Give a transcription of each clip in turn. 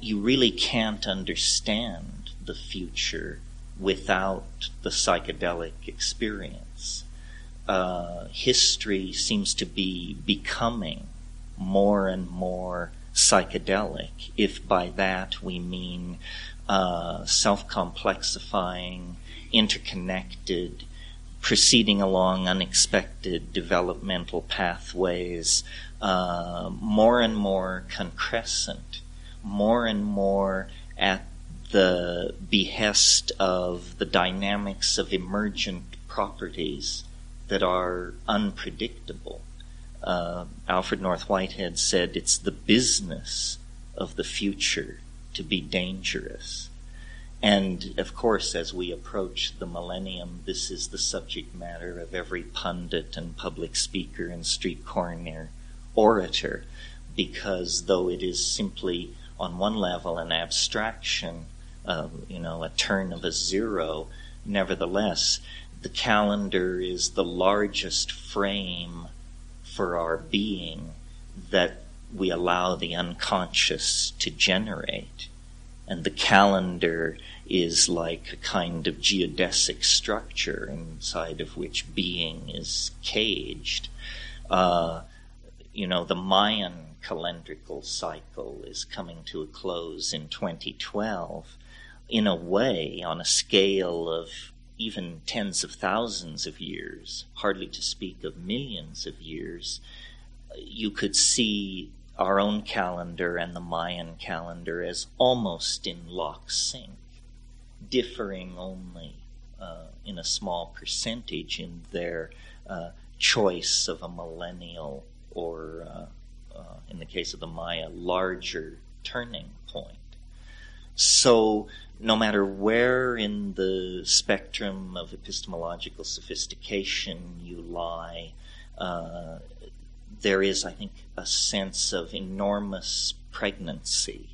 you really can't understand the future without the psychedelic experience. Uh, history seems to be becoming more and more psychedelic, if by that we mean uh, self complexifying, interconnected, proceeding along unexpected developmental pathways, uh, more and more concrescent, more and more at the behest of the dynamics of emergent properties that are unpredictable. Uh, Alfred North Whitehead said it's the business of the future to be dangerous. And of course, as we approach the millennium, this is the subject matter of every pundit and public speaker and street corner orator, because though it is simply on one level an abstraction, you know, a turn of a zero, nevertheless, the calendar is the largest frame for our being that we allow the unconscious to generate. And the calendar is like a kind of geodesic structure inside of which being is caged. Uh, you know, the Mayan calendrical cycle is coming to a close in 2012. In a way, on a scale of even tens of thousands of years, hardly to speak of millions of years, you could see our own calendar and the Mayan calendar as almost in lock sync, differing only uh, in a small percentage in their uh, choice of a millennial or, uh, uh in the case of the Maya, larger turning point. So, no matter where in the spectrum of epistemological sophistication you lie, uh, there is, I think, a sense of enormous pregnancy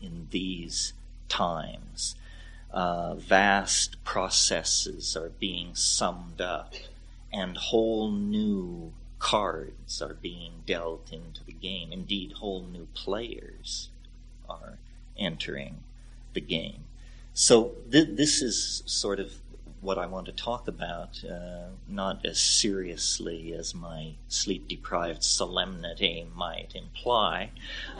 in these times. Uh, vast processes are being summed up, and whole new cards are being dealt into the game. Indeed, whole new players are entering the game. So th- this is sort of what I want to talk about, uh, not as seriously as my sleep deprived solemnity might imply.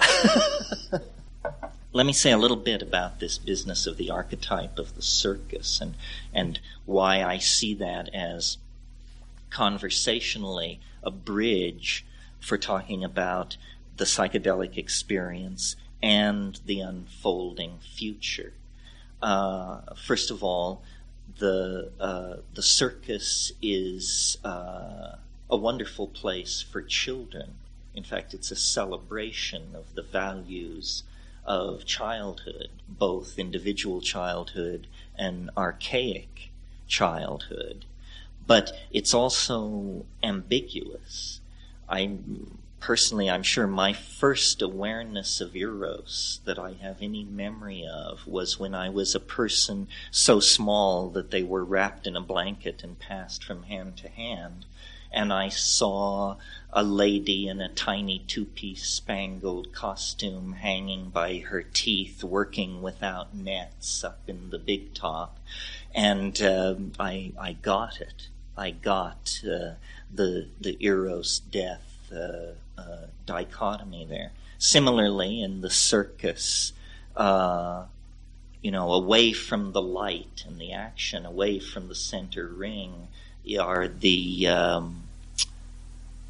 Let me say a little bit about this business of the archetype of the circus and, and why I see that as conversationally a bridge for talking about the psychedelic experience and the unfolding future. Uh, first of all, the uh, the circus is uh, a wonderful place for children. In fact, it's a celebration of the values of childhood, both individual childhood and archaic childhood. But it's also ambiguous. I personally, I'm sure my first awareness of Eros that I have any memory of was when I was a person so small that they were wrapped in a blanket and passed from hand to hand. And I saw a lady in a tiny two piece spangled costume hanging by her teeth, working without nets up in the big top. And uh, I, I got it. I got uh, the, the Eros death. Uh, uh, dichotomy there. Similarly, in the circus, uh, you know, away from the light and the action, away from the center ring, are the um,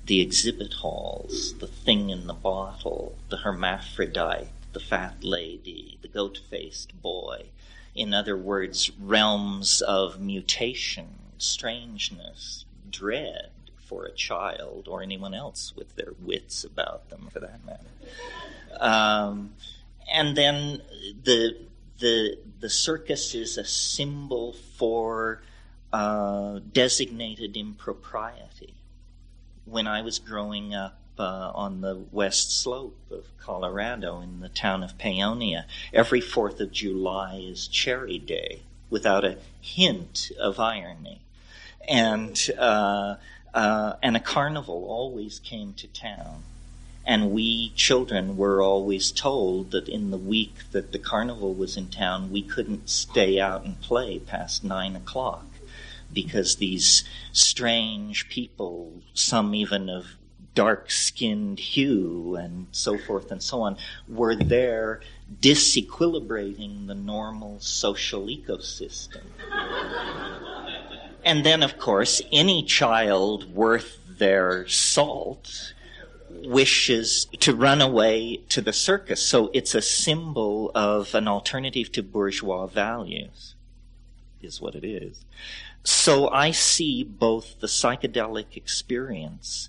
the exhibit halls, the thing in the bottle, the hermaphrodite, the fat lady, the goat-faced boy. In other words, realms of mutation, strangeness, dread for a child or anyone else with their wits about them, for that matter. Um, and then the the the circus is a symbol for uh, designated impropriety. When I was growing up uh, on the west slope of Colorado in the town of Paonia, every Fourth of July is Cherry Day, without a hint of irony, and uh, uh, and a carnival always came to town. And we children were always told that in the week that the carnival was in town, we couldn't stay out and play past nine o'clock because these strange people, some even of dark skinned hue and so forth and so on, were there disequilibrating the normal social ecosystem. And then, of course, any child worth their salt wishes to run away to the circus. So it's a symbol of an alternative to bourgeois values, is what it is. So I see both the psychedelic experience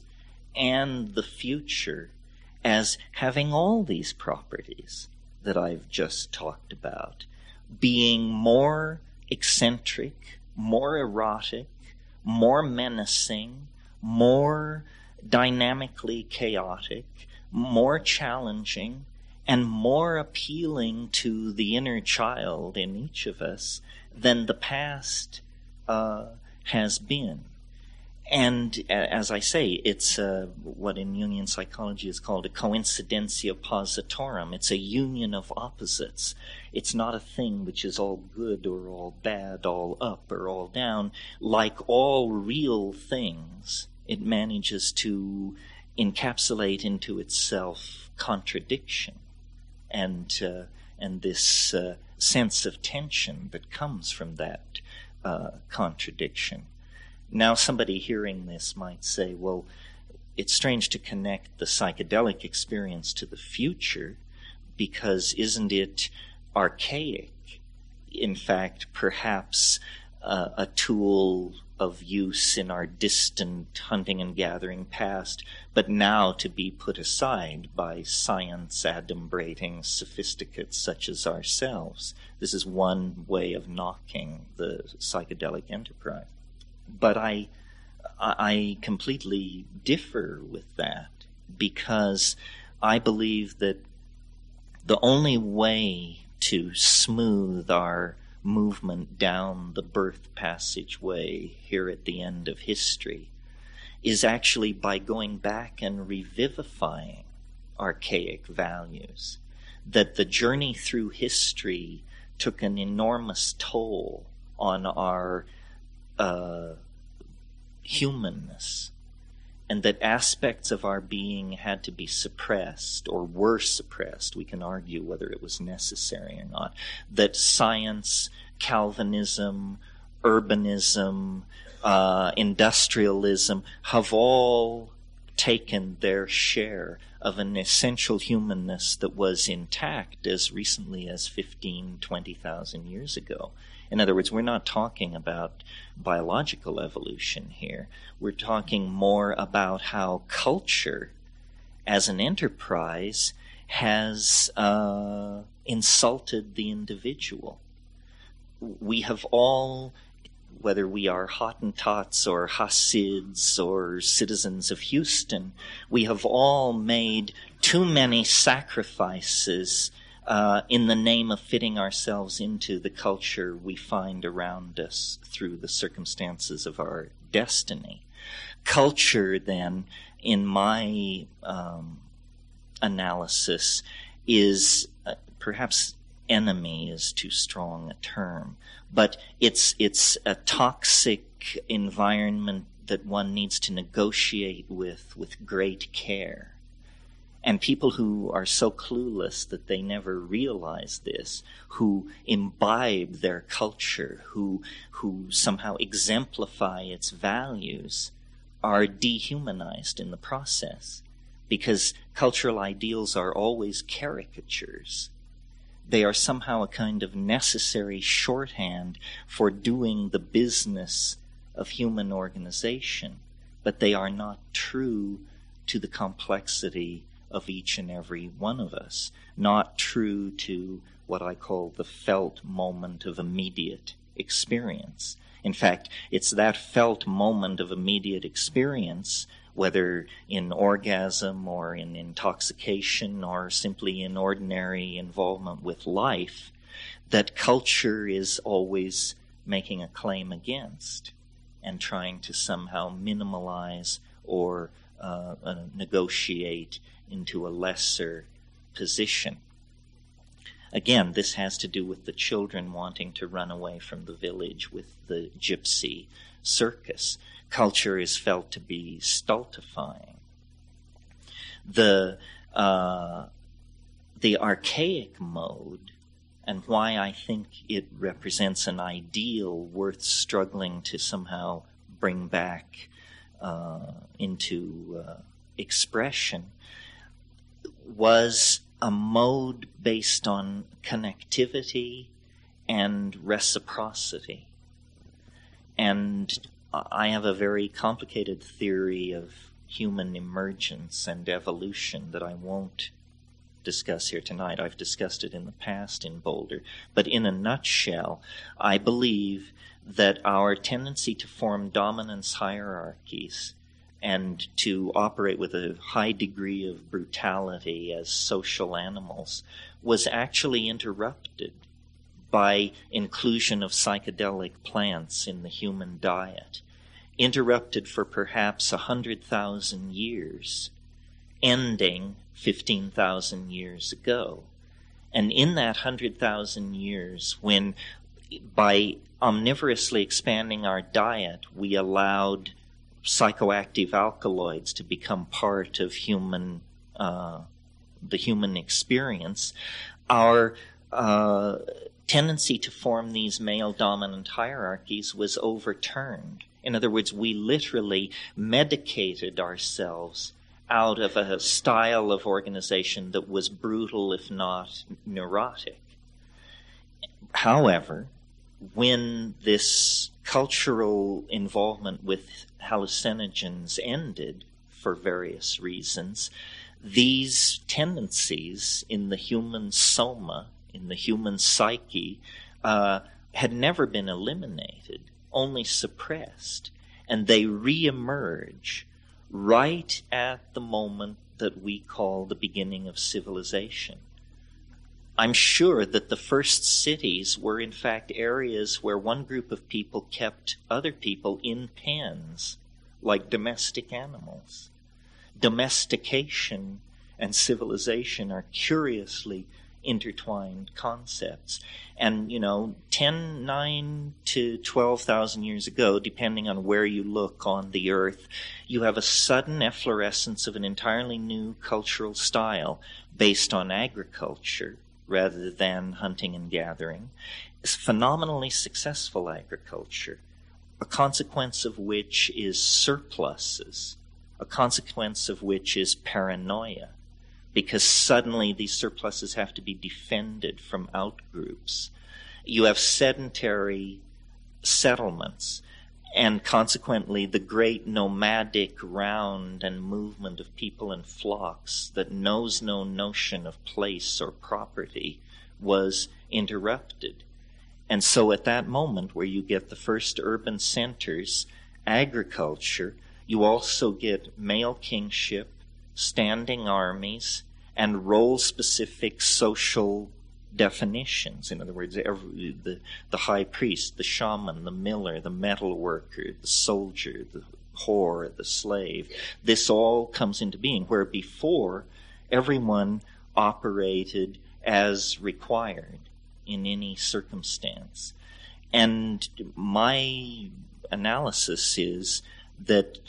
and the future as having all these properties that I've just talked about, being more eccentric, more erotic, more menacing, more dynamically chaotic, more challenging, and more appealing to the inner child in each of us than the past uh, has been. And as I say, it's uh, what in Jungian psychology is called a coincidentia oppositorum. It's a union of opposites. It's not a thing which is all good or all bad, all up or all down. Like all real things, it manages to encapsulate into itself contradiction and uh, and this uh, sense of tension that comes from that uh, contradiction. Now, somebody hearing this might say, "Well, it's strange to connect the psychedelic experience to the future, because isn't it archaic? In fact, perhaps uh, a tool of use in our distant hunting and gathering past, but now to be put aside by science adumbrating sophisticates such as ourselves. This is one way of knocking the psychedelic enterprise. But I, I completely differ with that because I believe that the only way to smooth our movement down the birth passageway here at the end of history is actually by going back and revivifying archaic values. That the journey through history took an enormous toll on our uh, humanness and that aspects of our being had to be suppressed or were suppressed. We can argue whether it was necessary or not. That science, Calvinism, urbanism, uh, industrialism have all taken their share of an essential humanness that was intact as recently as 15, 20,000 years ago. In other words, we're not talking about biological evolution here. We're talking more about how culture as an enterprise has uh, insulted the individual. We have all, whether we are Hottentots or Hasids or citizens of Houston, we have all made too many sacrifices uh, in the name of fitting ourselves into the culture we find around us through the circumstances of our destiny. Culture, then, in my um, analysis, is uh, perhaps enemy is too strong a term, but it's it's a toxic environment that one needs to negotiate with with great care and people who are so clueless that they never realize this, who imbibe their culture, who, who somehow exemplify its values, are dehumanized in the process. Because cultural ideals are always caricatures. They are somehow a kind of necessary shorthand for doing the business of human organization, but they are not true to the complexity of each and every one of us, not true to what I call the felt moment of immediate experience. In fact, it's that felt moment of immediate experience, whether in orgasm or in intoxication or simply in ordinary involvement with life, that culture is always making a claim against and trying to somehow minimalize or uh, uh, negotiate into a lesser position. Again, this has to do with the children wanting to run away from the village with the gypsy circus. Culture is felt to be stultifying. The uh, the archaic mode and why I think it represents an ideal worth struggling to somehow bring back uh, into uh, expression was a mode based on connectivity and reciprocity. And I have a very complicated theory of human emergence and evolution that I won't discuss here tonight. I've discussed it in the past in Boulder. But in a nutshell, I believe that our tendency to form dominance hierarchies and to operate with a high degree of brutality as social animals was actually interrupted by inclusion of psychedelic plants in the human diet, interrupted for perhaps a hundred thousand years, ending 15,000 years ago. And in that 100,000 years, when by omnivorously expanding our diet, we allowed psychoactive alkaloids to become part of human, uh, the human experience, our uh, tendency to form these male dominant hierarchies was overturned. In other words, we literally medicated ourselves out of a style of organization that was brutal, if not neurotic. However, when this cultural involvement with hallucinogens ended for various reasons, these tendencies in the human soma, in the human psyche, uh, had never been eliminated, only suppressed. And they reemerge right at the moment that we call the beginning of civilization. I'm sure that the first cities were in fact areas where one group of people kept other people in pens like domestic animals. Domestication and civilization are curiously intertwined concepts. And, you know, 10, 9 to 12,000 years ago, depending on where you look on the earth, you have a sudden efflorescence of an entirely new cultural style based on agriculture rather than hunting and gathering. It's phenomenally successful agriculture, a consequence of which is surpluses, a consequence of which is paranoia because suddenly these surpluses have to be defended from outgroups. You have sedentary settlements, and consequently, the great nomadic round and movement of people in flocks that knows no notion of place or property was interrupted. And so, at that moment where you get the first urban centers, agriculture, you also get male kingship, standing armies, and role specific social definitions. In other words, every, the, the high priest, the shaman, the miller, the metal worker, the soldier, the whore, the slave. This all comes into being, where before everyone operated as required in any circumstance. And my analysis is that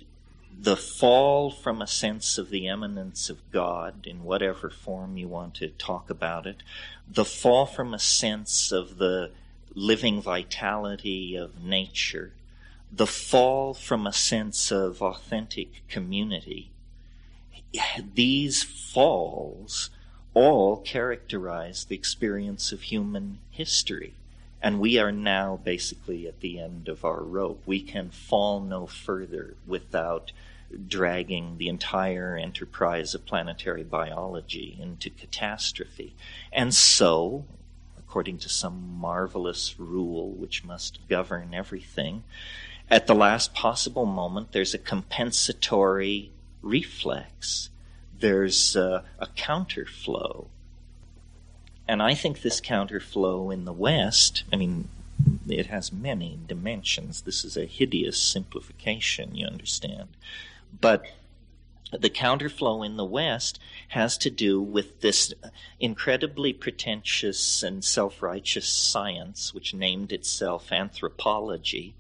the fall from a sense of the eminence of God in whatever form you want to talk about it, the fall from a sense of the living vitality of nature, the fall from a sense of authentic community, these falls all characterize the experience of human history. And we are now basically at the end of our rope. We can fall no further without dragging the entire enterprise of planetary biology into catastrophe. And so, according to some marvelous rule which must govern everything, at the last possible moment, there's a compensatory reflex. There's a, a counterflow and I think this counterflow in the West, I mean, it has many dimensions. This is a hideous simplification, you understand. But The counterflow in the West has to do with this incredibly pretentious and self righteous science, which named itself anthropology,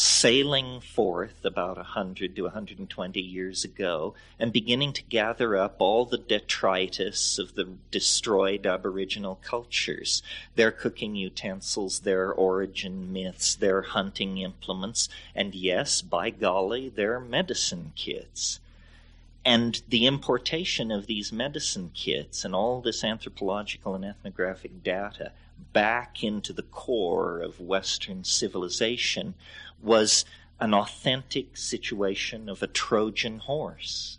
sailing forth about 100 to 120 years ago and beginning to gather up all the detritus of the destroyed Aboriginal cultures their cooking utensils, their origin myths, their hunting implements, and yes, by golly, their medicine kits. And the importation of these medicine kits and all this anthropological and ethnographic data back into the core of Western civilization was an authentic situation of a Trojan horse.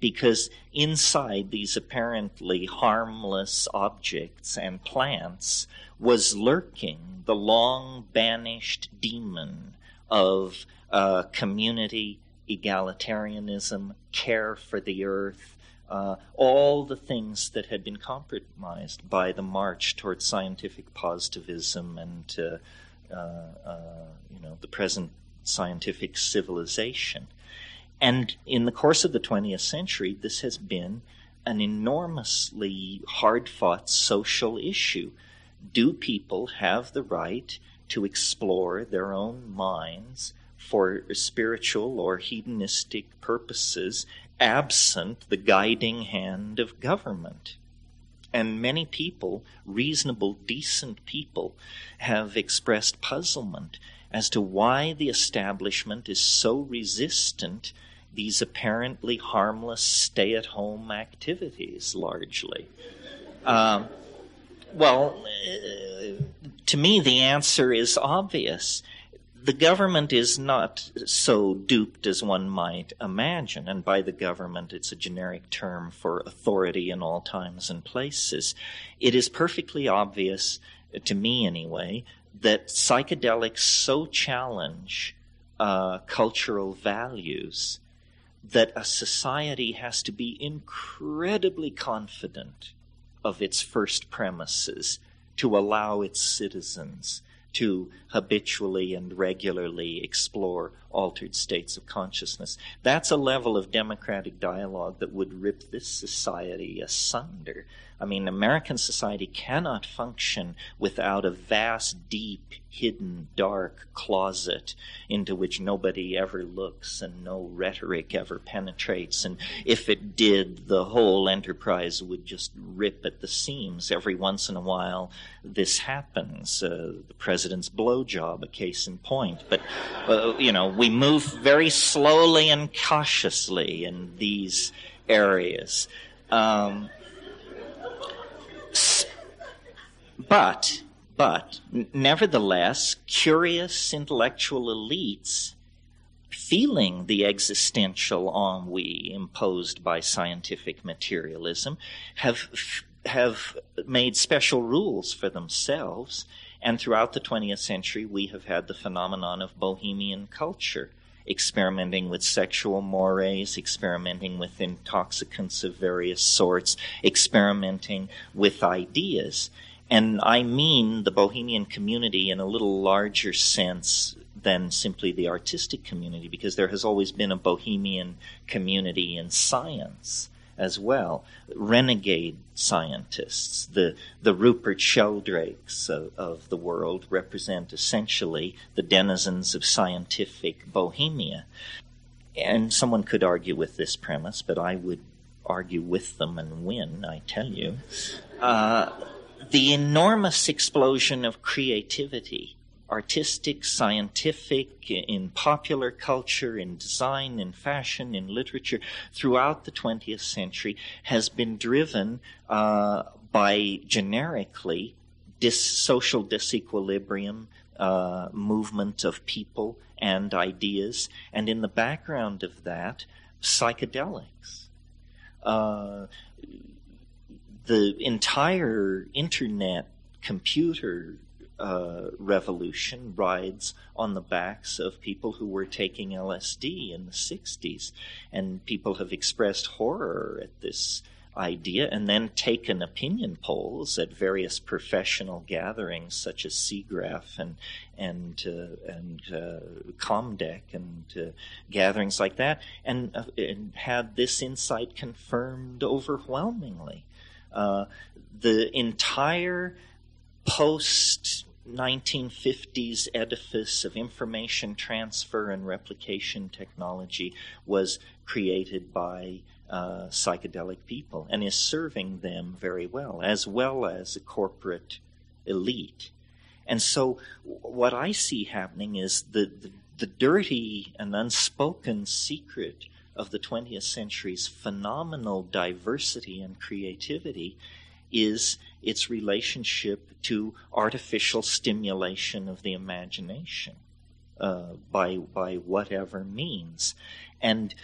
Because inside these apparently harmless objects and plants was lurking the long banished demon of uh, community egalitarianism, care for the earth, uh, all the things that had been compromised by the march towards scientific positivism and uh, uh, you know the present scientific civilization. And in the course of the 20th century, this has been an enormously hard fought social issue. Do people have the right to explore their own minds for spiritual or hedonistic purposes absent the guiding hand of government? And many people, reasonable, decent people, have expressed puzzlement as to why the establishment is so resistant these apparently harmless stay at home activities largely. Um, well, uh, to me, the answer is obvious the government is not so duped as one might imagine. And by the government, it's a generic term for authority in all times and places. It is perfectly obvious, to me anyway, that psychedelics so challenge uh, cultural values that a society has to be incredibly confident of its first premises to allow its citizens to habitually and regularly explore altered states of consciousness. That's a level of democratic dialogue that would rip this society asunder. I mean, American society cannot function without a vast, deep, hidden, dark closet into which nobody ever looks and no rhetoric ever penetrates. And if it did, the whole enterprise would just rip at the seams. Every once in a while, this happens. Uh, the president's blowjob, a case in point. But, uh, you know, we move very slowly and cautiously in these areas. Um, but, but, nevertheless, curious intellectual elites feeling the existential ennui imposed by scientific materialism have have made special rules for themselves and throughout the 20th century we have had the phenomenon of bohemian culture experimenting with sexual mores, experimenting with intoxicants of various sorts, experimenting with ideas. And I mean the bohemian community in a little larger sense than simply the artistic community, because there has always been a bohemian community in science as well. Renegade scientists, the, the Rupert Sheldrakes of, of the world, represent essentially the denizens of scientific bohemia. And someone could argue with this premise, but I would argue with them and win, I tell you. Uh, the enormous explosion of creativity artistic, scientific, in popular culture, in design, in fashion, in literature, throughout the 20th century has been driven uh, by generically dis- social disequilibrium, uh, movement of people and ideas, and in the background of that, psychedelics. Uh, the entire internet computer uh, revolution rides on the backs of people who were taking LSD in the 60s. And people have expressed horror at this idea and then taken opinion polls at various professional gatherings such as SIGGRAPH and and uh, and uh, COMDEX and uh, gatherings like that and, uh, and, had this insight confirmed overwhelmingly. Uh, the entire post 1950s edifice of information transfer and replication technology was created by uh, psychedelic people and is serving them very well, as well as a corporate elite. And so, what I see happening is the, the, the dirty and unspoken secret of the 20th century's phenomenal diversity and creativity is its relationship to artificial stimulation of the imagination uh, by by whatever means, and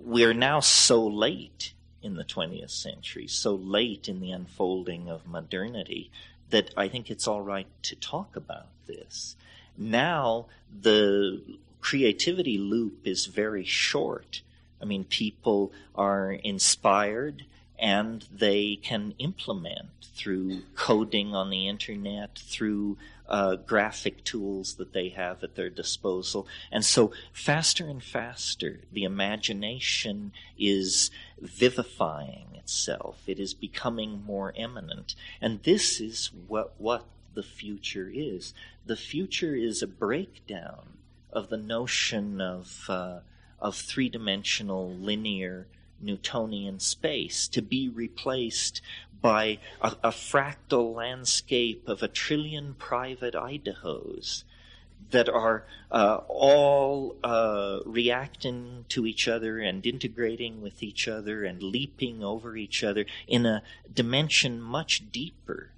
we're now so late in the 20th century, so late in the unfolding of modernity, that I think it's all right to talk about this. Now, the creativity loop is very short. I mean, people are inspired and they can implement through coding on the internet, through uh, graphic tools that they have at their disposal. And so, faster and faster, the imagination is vivifying itself. It is becoming more eminent. And this is what, what the future is. The future is a breakdown of the notion of, uh, of three dimensional linear Newtonian space to be replaced by a, a fractal landscape of a trillion private Idahos that are uh, all uh, reacting to each other and integrating with each other and leaping over each other in a dimension much deeper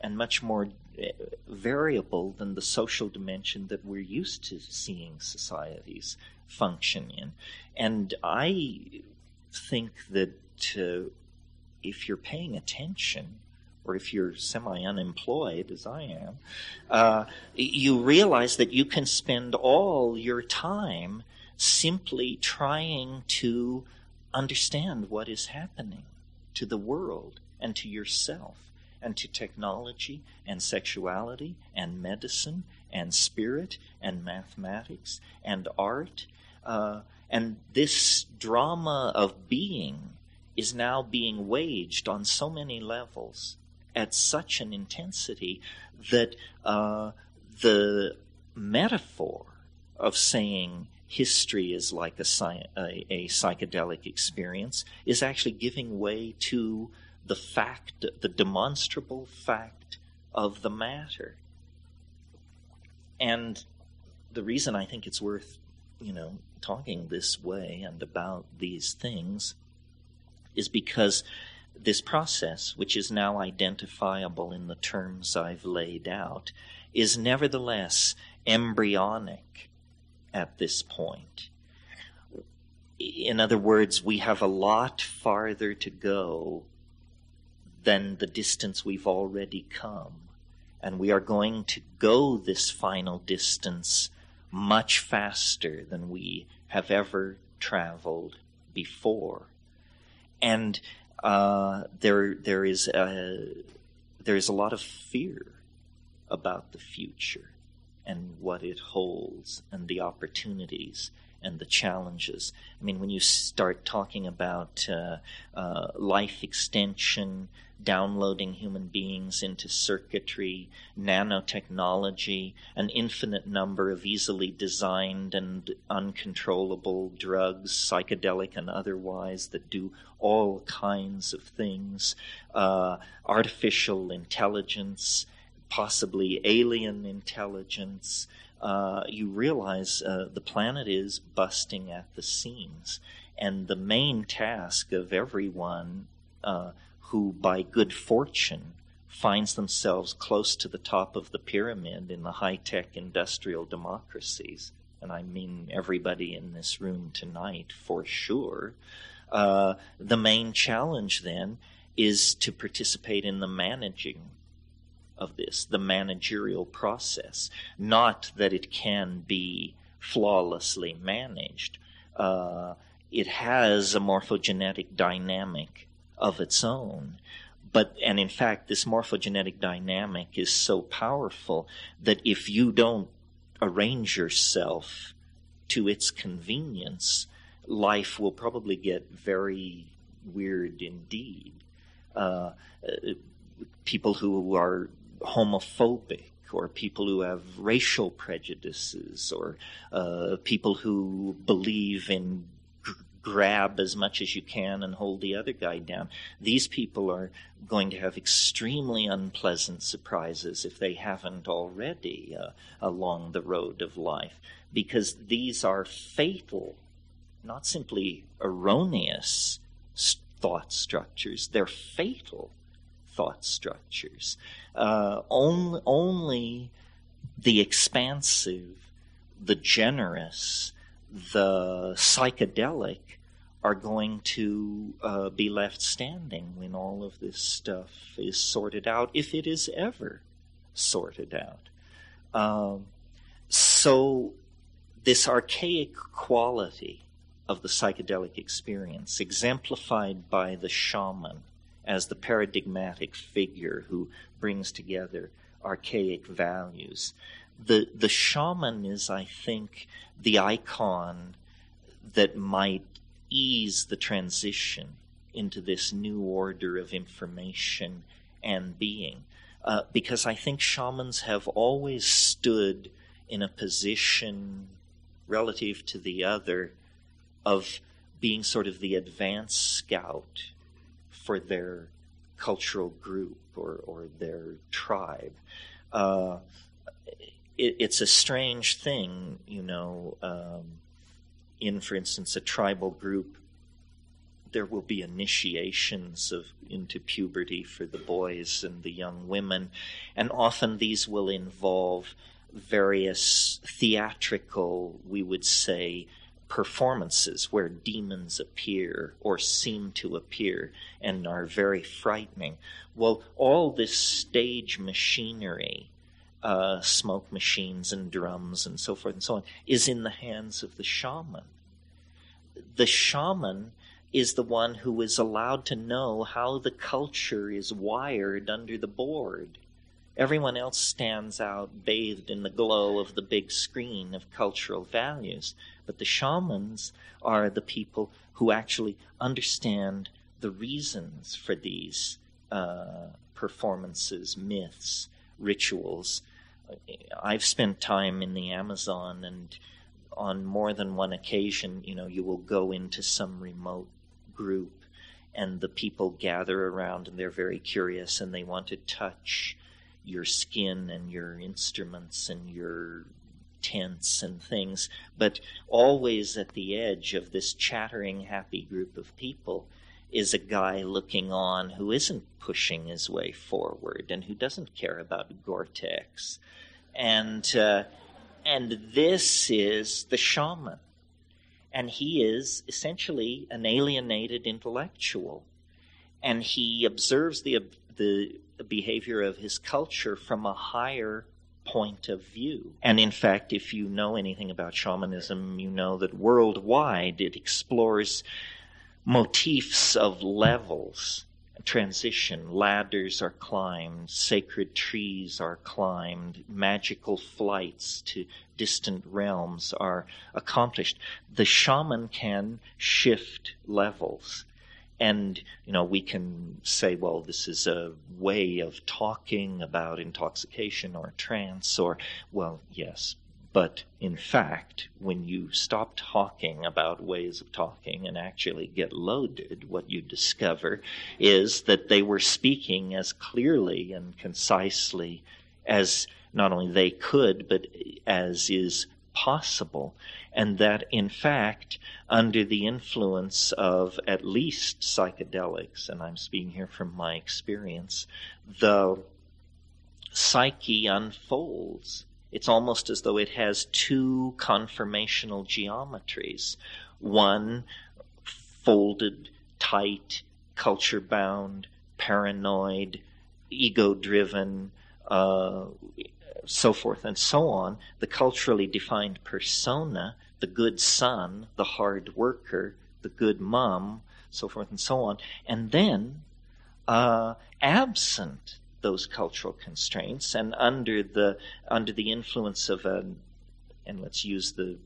and much more uh, variable than the social dimension that we're used to seeing societies function in. And I think that uh, if you're paying attention, or if you're semi unemployed, as I am, uh, you realize that you can spend all your time simply trying to understand what is happening to the world and to yourself and to technology and sexuality and medicine and spirit and mathematics and art. Uh, and this drama of being is now being waged on so many levels at such an intensity that uh, the metaphor of saying history is like a, a, a, psychedelic experience is actually giving way to the fact, the demonstrable fact of the matter. And the reason I think it's worth, you know, talking this way and about these things is because this process, which is now identifiable in the terms I've laid out, is nevertheless embryonic at this point. In other words, we have a lot farther to go than the distance we've already come. And we are going to go this final distance much faster than we have ever traveled before. And uh, there there is a, there is a lot of fear about the future and what it holds and the opportunities and the challenges. I mean, when you start talking about uh, uh, life extension, downloading human beings into circuitry, nanotechnology, an infinite number of easily designed and uncontrollable drugs, psychedelic and otherwise, that do all kinds of things, uh, artificial intelligence, possibly alien intelligence, uh, you realize uh, the planet is busting at the seams. And the main task of everyone uh, who, by good fortune, finds themselves close to the top of the pyramid in the high tech industrial democracies, and I mean everybody in this room tonight for sure, uh, the main challenge then is to participate in the managing of this, the managerial process. Not that it can be flawlessly managed. Uh, it has a morphogenetic dynamic of its own. But, and in fact, this morphogenetic dynamic is so powerful that if you don't arrange yourself to its convenience, life will probably get very weird indeed. Uh, uh people who are homophobic or people who have racial prejudices or uh, people who believe in grab as much as you can and hold the other guy down. These people are going to have extremely unpleasant surprises if they haven't already uh, along the road of life, because these are fatal, not simply erroneous thought structures, they're fatal thought structures. Uh, only, only the expansive, the generous, the psychedelic are going to uh, be left standing when all of this stuff is sorted out, if it is ever sorted out. Um, so, this archaic quality of the psychedelic experience, exemplified by the shaman as the paradigmatic figure who brings together archaic values. The, the shaman is, I think, the icon that might ease the transition into this new order of information and being. Uh, because I think shamans have always stood in a position relative to the other of being sort of the advance scout for their cultural group or, or their tribe. Uh, it, it's a strange thing, you know. Um, in, for instance, a tribal group, there will be initiations of into puberty for the boys and the young women, and often these will involve various theatrical, we would say, performances where demons appear or seem to appear and are very frightening. Well, all this stage machinery uh, smoke machines and drums and so forth and so on is in the hands of the shaman. The shaman is the one who is allowed to know how the culture is wired under the board. Everyone else stands out bathed in the glow of the big screen of cultural values. But the shamans are the people who actually understand the reasons for these uh, performances, myths, rituals. I've spent time in the Amazon, and on more than one occasion, you know, you will go into some remote group, and the people gather around, and they're very curious, and they want to touch your skin and your instruments and your tents and things, but always at the edge of this chattering, happy group of people is a guy looking on who isn't pushing his way forward and who doesn't care about Gore-Tex. And, uh, and this is the shaman. And he is essentially an alienated intellectual. And he observes the, the behavior of his culture from a higher point of view. And in fact, if you know anything about shamanism, you know that worldwide it explores motifs of levels, transition. Ladders are climbed, sacred trees are climbed, magical flights to distant realms are accomplished. The shaman can shift levels. And, you know, we can say, well, this is a way of talking about intoxication or trance, or, well, yes, but in fact, when you stop talking about ways of talking and actually get loaded, what you discover is that they were speaking as clearly and concisely as not only they could, but as is possible. And that, in fact, under the influence of at least psychedelics, and I'm speaking here from my experience, the psyche unfolds it's almost as though it has two conformational geometries. One folded, tight, culture bound, paranoid, ego driven, uh, so forth and so on. The culturally defined persona, the good son, the hard worker, the good mom, so forth and so on. And then, uh, absent those cultural constraints and under the under the influence of a and let's use the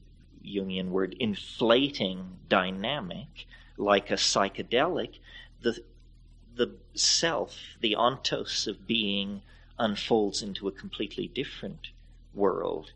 Jungian word inflating dynamic like a psychedelic the the self the ontos of being unfolds into a completely different world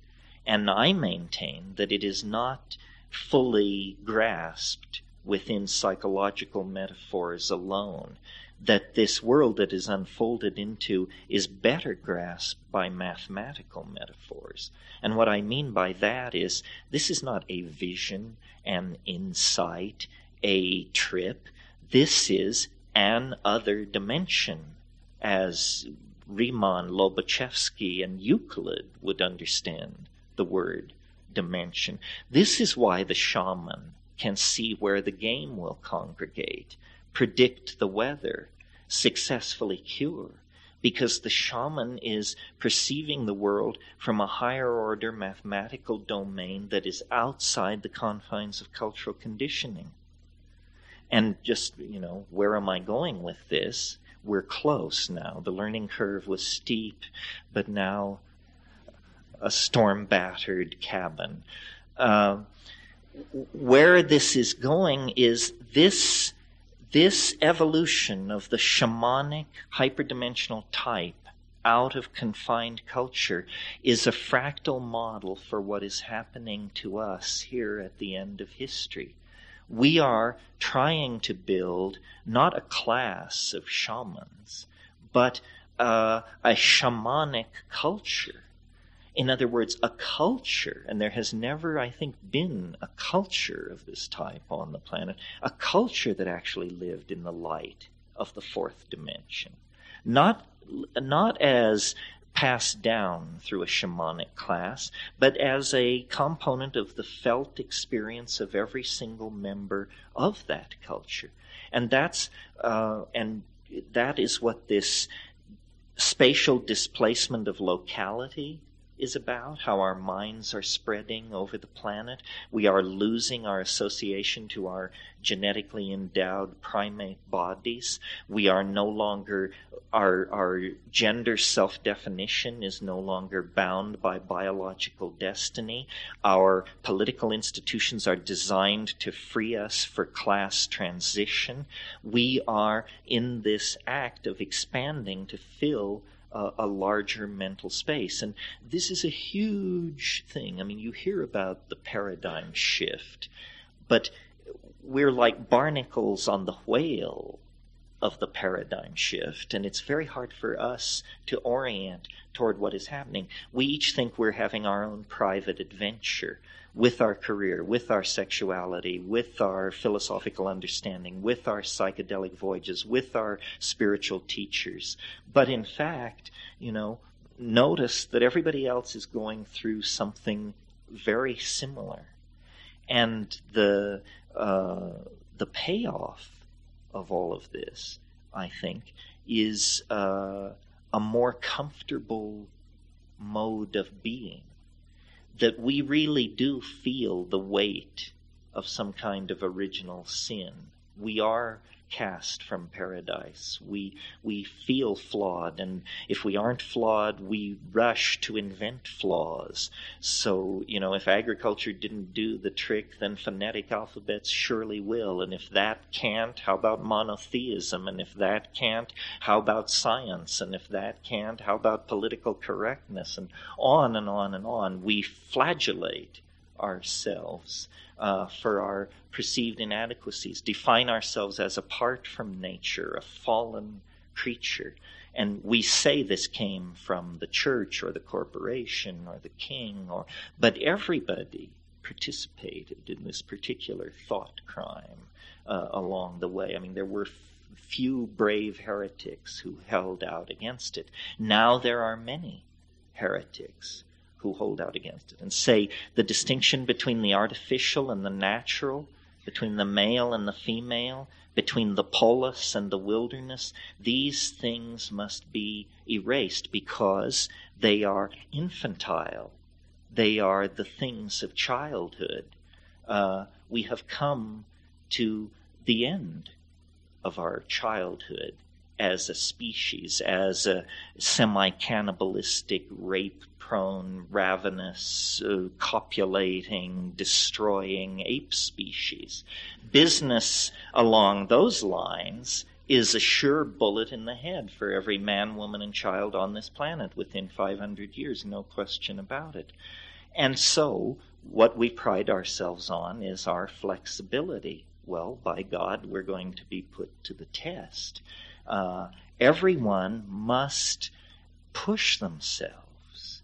and I maintain that it is not fully grasped within psychological metaphors alone that this world that is unfolded into is better grasped by mathematical metaphors. And what I mean by that is this is not a vision, an insight, a trip. This is an other dimension, as Riemann, Lobachevsky, and Euclid would understand the word dimension. This is why the shaman can see where the game will congregate predict the weather, successfully cure. Because the shaman is perceiving the world from a higher order mathematical domain that is outside the confines of cultural conditioning. And just, you know, where am I going with this? We're close now. The learning curve was steep, but now a storm battered cabin. Uh, where this is going is this this evolution of the shamanic hyperdimensional type out of confined culture is a fractal model for what is happening to us here at the end of history. We are trying to build not a class of shamans, but uh, a shamanic culture in other words, a culture, and there has never, I think, been a culture of this type on the planet, a culture that actually lived in the light of the fourth dimension. Not, not as passed down through a shamanic class, but as a component of the felt experience of every single member of that culture. And that's, uh, and that is what this spatial displacement of locality is about, how our minds are spreading over the planet. We are losing our association to our genetically endowed primate bodies. We are no longer, our, our gender self definition is no longer bound by biological destiny. Our political institutions are designed to free us for class transition. We are in this act of expanding to fill a, a, larger mental space. And this is a huge thing. I mean, you hear about the paradigm shift, but we're like barnacles on the whale of the paradigm shift, and it's very hard for us to orient toward what is happening. We each think we're having our own private adventure with our career, with our sexuality, with our philosophical understanding, with our psychedelic voyages, with our spiritual teachers. But in fact, you know, notice that everybody else is going through something very similar. And the, uh, the payoff of all of this, I think, is uh, a more comfortable mode of being that we really do feel the weight of some kind of original sin. We are cast from paradise. We we feel flawed, and if we aren't flawed, we rush to invent flaws. So you know, if agriculture didn't do the trick, then phonetic alphabets surely will. And if that can't, how about monotheism? And if that can't, how about science? And if that can't, how about political correctness? And on and on and on. We flagellate ourselves uh, for our perceived inadequacies, define ourselves as apart from nature, a fallen creature. And we say this came from the church or the corporation or the king, or but everybody participated in this particular thought crime uh, along the way. I mean, there were few brave heretics who held out against it. Now there are many heretics who hold out against it and say the distinction between the artificial and the natural, between the male and the female, between the polis and the wilderness, these things must be erased because they are infantile. They are the things of childhood. Uh, we have come to the end of our childhood as a species, as a semi cannibalistic, rape prone, ravenous, uh, copulating, destroying ape species. Business along those lines is a sure bullet in the head for every man, woman, and child on this planet within 500 years, no question about it. And so, what we pride ourselves on is our flexibility. Well, by God, we're going to be put to the test. Uh, everyone must push themselves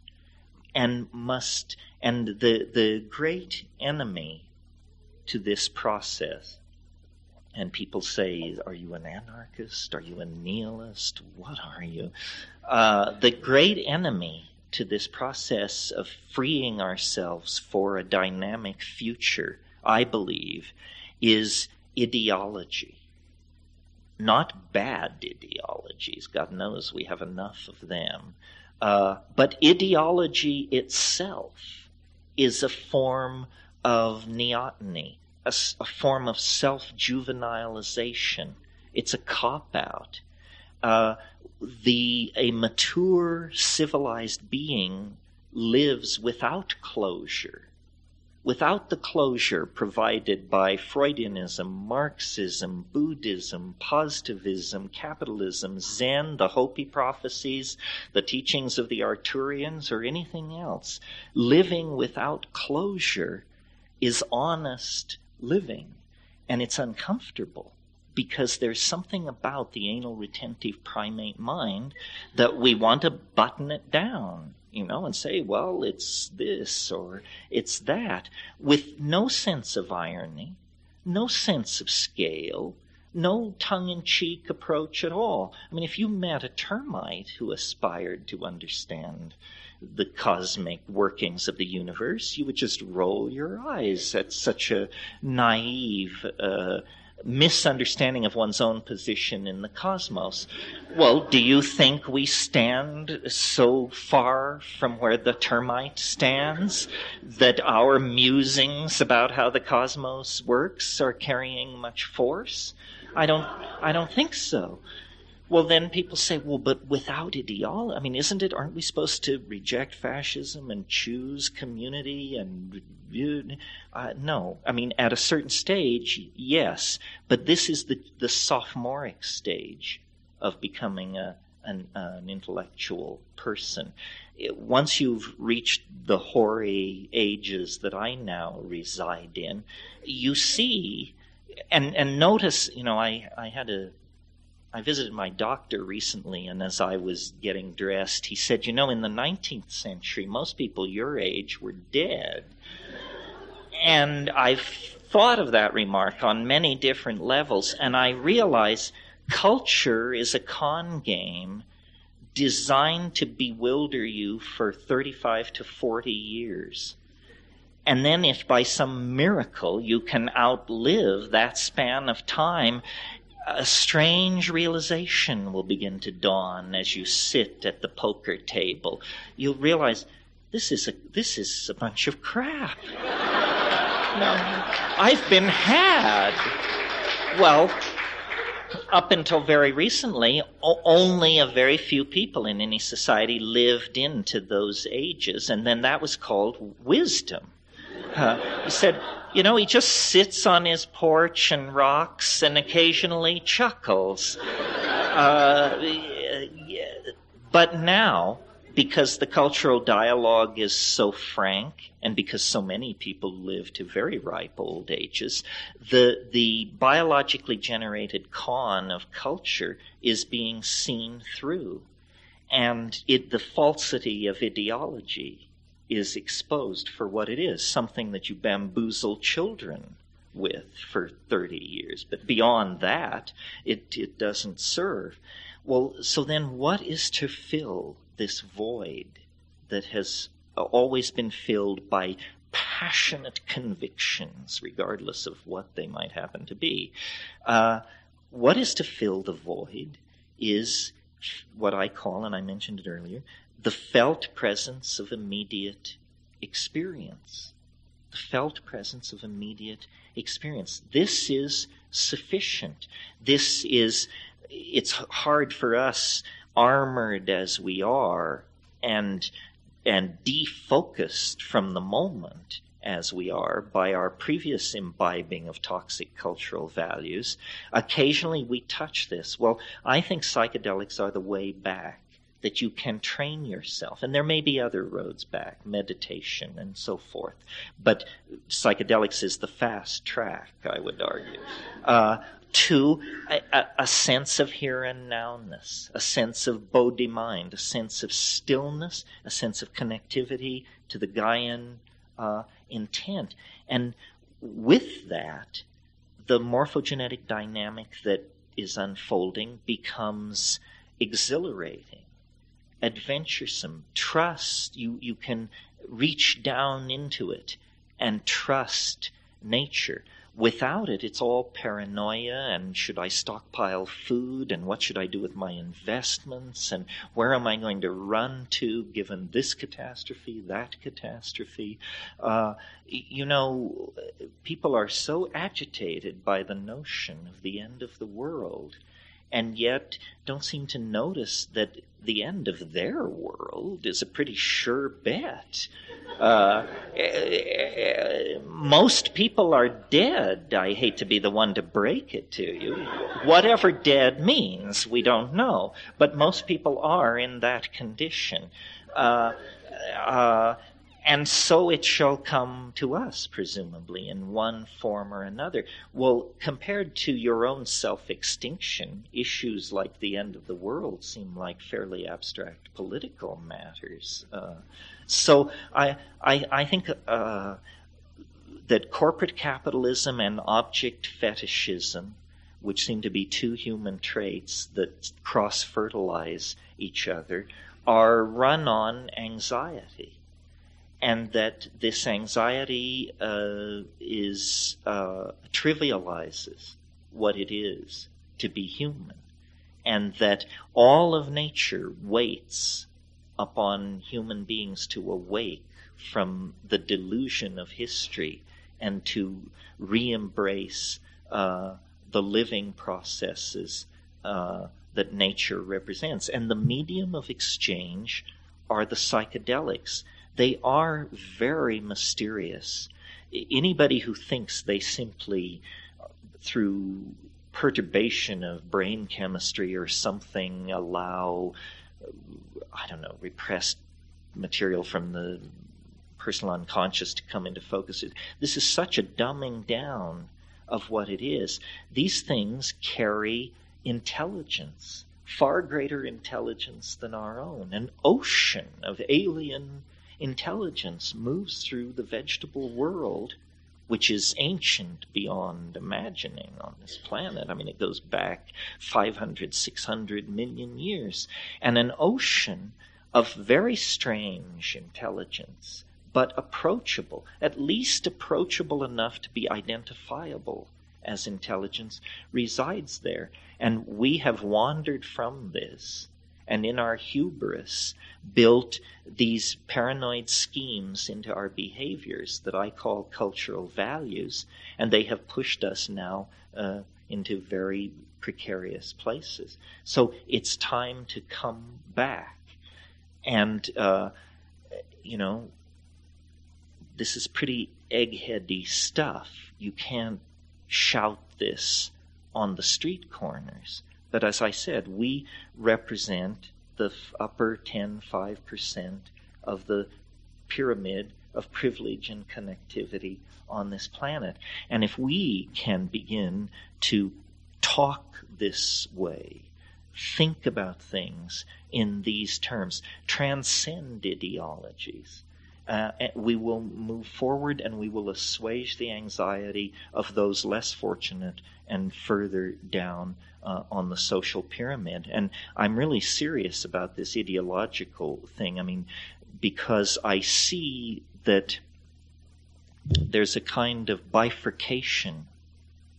and must, and the, the great enemy to this process and people say, Are you an anarchist? Are you a nihilist? What are you? Uh, the great enemy to this process of freeing ourselves for a dynamic future, I believe, is ideology. Not bad ideologies, God knows we have enough of them, uh, but ideology itself is a form of neoteny a, a form of self juvenilization. It's a cop out. Uh, the a mature civilized being lives without closure, without the closure provided by Freudianism, Marxism, Buddhism, positivism, capitalism, Zen, the Hopi prophecies, the teachings of the Arcturians, or anything else. Living without closure is honest living. And it's uncomfortable because there's something about the anal retentive primate mind that we want to button it down, you know, and say, well, it's this or it's that, with no sense of irony, no sense of scale, no tongue in cheek approach at all. I mean, if you met a termite who aspired to understand the cosmic workings of the universe, you would just roll your eyes at such a naive uh, misunderstanding of one's own position in the cosmos. Well, do you think we stand so far from where the termite stands that our musings about how the cosmos works are carrying much force? I don't, I don't think so. Well, then people say, well, but without ideology, I mean, isn't it? Aren't we supposed to reject fascism and choose community? And uh, no, I mean, at a certain stage, yes, but this is the the sophomoric stage of becoming a an, an intellectual person. once you've reached the hoary ages that I now reside in, you see and and notice, you know, I I had a I visited my doctor recently, and as I was getting dressed, he said, You know, in the 19th century, most people your age were dead. And I've thought of that remark on many different levels, and I realize culture is a con game designed to bewilder you for 35 to 40 years. And then, if by some miracle you can outlive that span of time, a strange realization will begin to dawn as you sit at the poker table. You'll realize this is a, this is a bunch of crap. no, I've been had. Well, up until very recently, only a very few people in any society lived into those ages, and then that was called wisdom. Uh, he said, you know, he just sits on his porch and rocks and occasionally chuckles. Uh, but now, because the cultural dialogue is so frank and because so many people live to very ripe old ages, the, the biologically generated con of culture is being seen through. And it, the falsity of ideology is exposed for what it is something that you bamboozle children with for 30 years. But beyond that, it, it doesn't serve. Well, so then what is to fill this void that has always been filled by passionate convictions, regardless of what they might happen to be? Uh, what is to fill the void is what I call, and I mentioned it earlier, the felt presence of immediate experience. the felt presence of immediate experience. This is sufficient. This is, it's hard for us, armored as we are, and, and defocused from the moment as we are by our previous imbibing of toxic cultural values. Occasionally we touch this. Well, I think psychedelics are the way back that you can train yourself. And there may be other roads back, meditation and so forth. But psychedelics is the fast track, I would argue. Uh, to a, a, sense of here and nowness, a sense of bodhi mind, a sense of stillness, a sense of connectivity to the Gaian uh, intent. And with that, the morphogenetic dynamic that is unfolding becomes exhilarating, adventuresome. Trust, you, you can reach down into it and trust nature. Without it, it's all paranoia and should I stockpile food and what should I do with my investments and where am I going to run to given this catastrophe, that catastrophe. Uh, you know, people are so agitated by the notion of the end of the world and yet don't seem to notice that the end of their world is a pretty sure bet. Uh, most people are dead. I hate to be the one to break it to you. Whatever dead means, we don't know. But most people are in that condition. Uh, uh, and so it shall come to us, presumably, in one form or another. Well, compared to your own self extinction, issues like the end of the world seem like fairly abstract political matters. Uh, so I, I, I think uh, that corporate capitalism and object fetishism, which seem to be two human traits that cross fertilize each other, are run on anxiety and that this anxiety uh, is uh, trivializes what it is to be human, and that all of nature waits upon human beings to awake from the delusion of history and to re-embrace uh, the living processes uh, that nature represents. And the medium of exchange are the psychedelics they are very mysterious. Anybody who thinks they simply, uh, through perturbation of brain chemistry or something, allow, uh, I don't know, repressed material from the personal unconscious to come into focus. This is such a dumbing down of what it is. These things carry intelligence, far greater intelligence than our own, an ocean of alien intelligence moves through the vegetable world, which is ancient beyond imagining on this planet. I mean, it goes back 500, 600 million years. And an ocean of very strange intelligence, but approachable, at least approachable enough to be identifiable as intelligence, resides there. And we have wandered from this and in our hubris built these paranoid schemes into our behaviors that I call cultural values, and they have pushed us now uh, into very precarious places. So it's time to come back. And, uh, you know, this is pretty eggheady stuff. You can't shout this on the street corners. But as I said, we represent the upper 10, 5% of the pyramid of privilege and connectivity on this planet. And if we can begin to talk this way, think about things in these terms, transcend ideologies, uh, we will move forward and we will assuage the anxiety of those less fortunate and further down uh, on the social pyramid. And I'm really serious about this ideological thing. I mean, because I see that there's a kind of bifurcation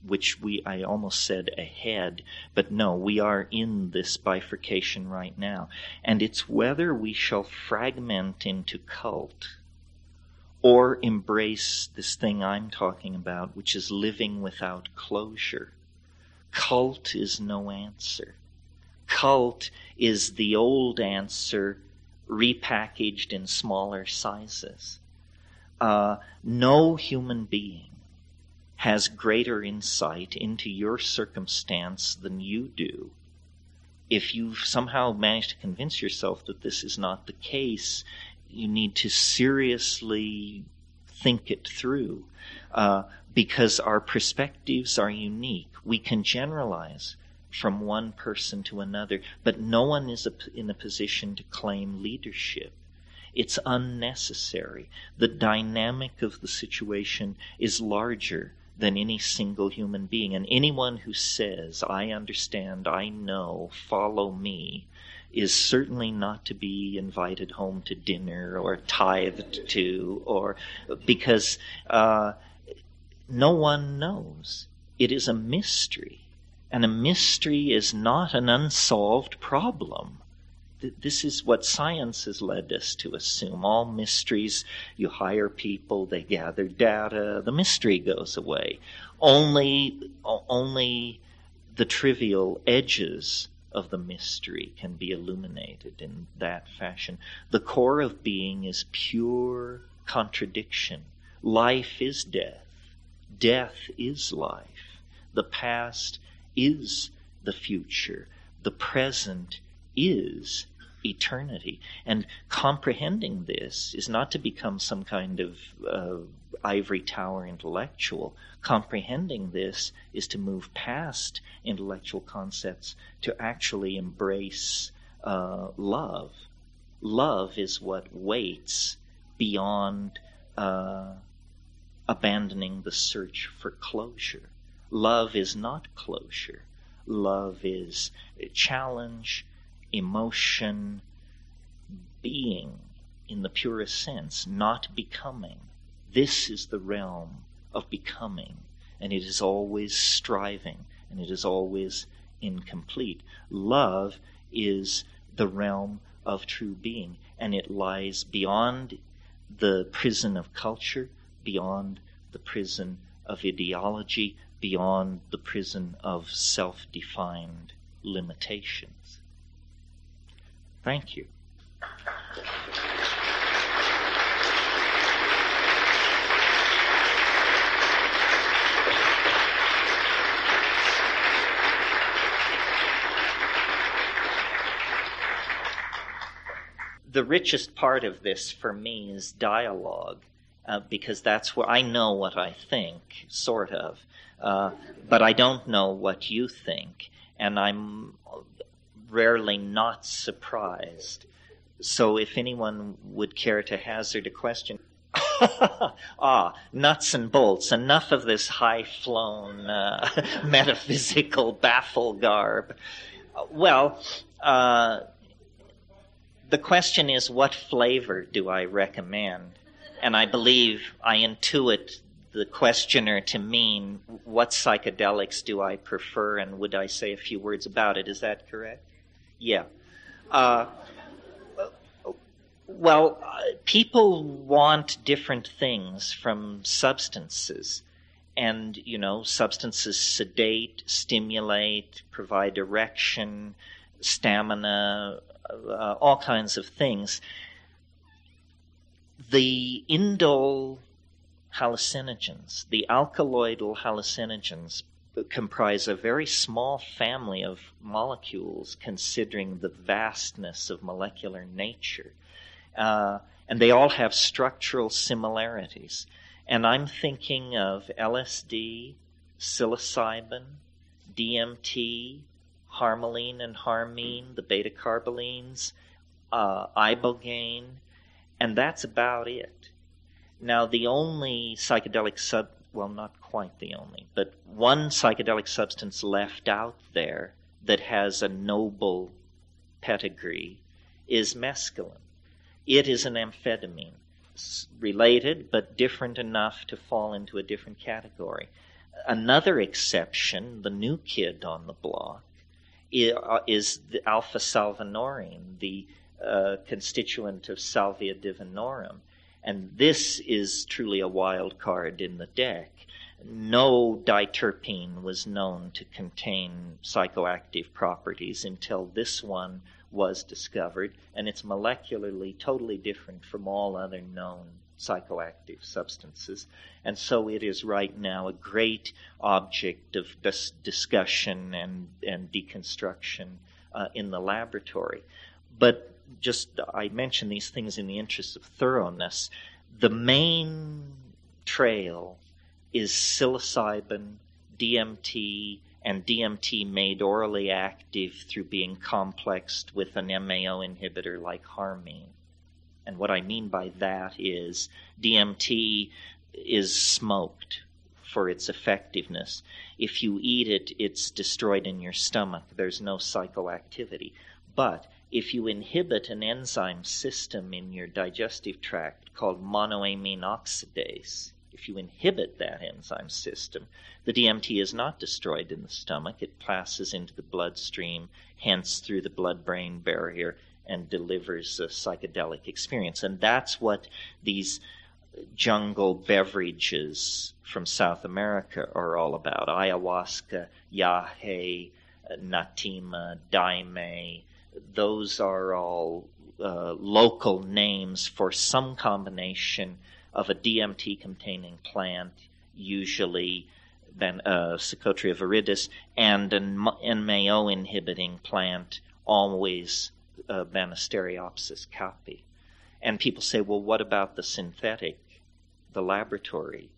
which we I almost said ahead, but no, we are in this bifurcation right now. And it's whether we shall fragment into cult or embrace this thing I'm talking about, which is living without closure. Cult is no answer. Cult is the old answer repackaged in smaller sizes. Uh, no human being has greater insight into your circumstance than you do. If you've somehow managed to convince yourself that this is not the case, you need to seriously think it through uh, because our perspectives are unique. We can generalize from one person to another, but no one is in a position to claim leadership. It's unnecessary. The dynamic of the situation is larger than any single human being. And anyone who says, I understand, I know, follow me, is certainly not to be invited home to dinner or tithed to, or because uh, no one knows. It is a mystery. And a mystery is not an unsolved problem this is what science has led us to assume. All mysteries, you hire people, they gather data, the mystery goes away. Only, only the trivial edges of the mystery can be illuminated in that fashion. The core of being is pure contradiction. Life is death. Death is life. The past is the future. The present is eternity. And comprehending this is not to become some kind of uh, ivory tower intellectual. Comprehending this is to move past intellectual concepts to actually embrace uh, love. Love is what waits beyond uh, abandoning the search for closure. Love is not closure. Love is challenge, emotion, being in the purest sense, not becoming. This is the realm of becoming, and it is always striving, and it is always incomplete. Love is the realm of true being, and it lies beyond the prison of culture, beyond the prison of ideology, beyond the prison of self defined limitations. Thank you. The richest part of this for me is dialogue. Uh, because that's where I know what I think, sort of, uh, but I don't know what you think, and I'm rarely not surprised. So if anyone would care to hazard a question, ah, nuts and bolts, enough of this high flown uh, metaphysical baffle garb. Well, uh, the question is what flavor do I recommend? And I believe I intuit the questioner to mean what psychedelics do I prefer and would I say a few words about it? Is that correct? Yeah. Uh, well, people want different things from substances. And, you know, substances sedate, stimulate, provide erection, stamina, uh, all kinds of things. The indole hallucinogens, the alkaloidal hallucinogens, comprise a very small family of molecules considering the vastness of molecular nature. Uh, and they all have structural similarities. And I'm thinking of LSD, psilocybin, DMT, harmaline and harmine, the beta carbolines, uh, ibogaine, and that's about it. Now, the only psychedelic sub well, not quite the only, but one psychedelic substance left out there that has a noble pedigree is mescaline. It is an amphetamine, related but different enough to fall into a different category. Another exception, the new kid on the block, uh, is the alpha salvinorin, the uh, constituent of salvia divinorum. And this is truly a wild card in the deck. No diterpene was known to contain psychoactive properties until this one was discovered, and it's molecularly totally different from all other known psychoactive substances. And so it is right now a great object of dis- discussion and, and deconstruction uh, in the laboratory. But just, I mention these things in the interest of thoroughness. The main trail is psilocybin, DMT, and DMT made orally active through being complexed with an MAO inhibitor like harmine. And what I mean by that is DMT is smoked for its effectiveness. If you eat it, it's destroyed in your stomach. There's no psychoactivity. But if you inhibit an enzyme system in your digestive tract called monoamine oxidase, if you inhibit that enzyme system, the DMT is not destroyed in the stomach. It passes into the bloodstream, hence through the blood brain barrier, and delivers a psychedelic experience. And that's what these jungle beverages from South America are all about ayahuasca, yahe, natema, daime. Those are all uh, local names for some combination of a DMT containing plant, usually ben, uh, Psychotria viridis, and an MAO inhibiting plant, always uh, Banisteriopsis caapi. And people say, well, what about the synthetic, the laboratory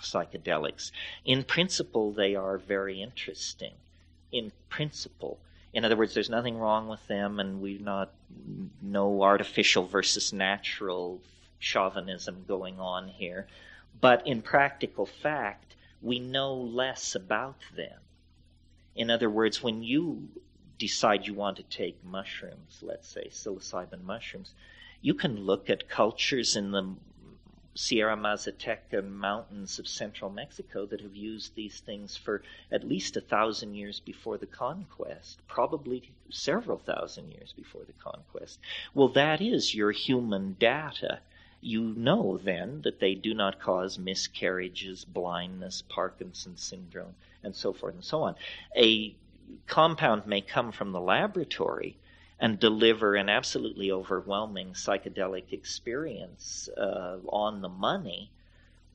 psychedelics? In principle, they are very interesting. In principle. In other words, there's nothing wrong with them, and we've not no artificial versus natural chauvinism going on here. But in practical fact, we know less about them. In other words, when you decide you want to take mushrooms, let's say psilocybin mushrooms, you can look at cultures in the Sierra Mazateca mountains of central Mexico that have used these things for at least a thousand years before the conquest, probably several thousand years before the conquest. Well, that is your human data. You know then that they do not cause miscarriages, blindness, Parkinson's syndrome, and so forth and so on. A compound may come from the laboratory and deliver an absolutely overwhelming psychedelic experience uh, on the money.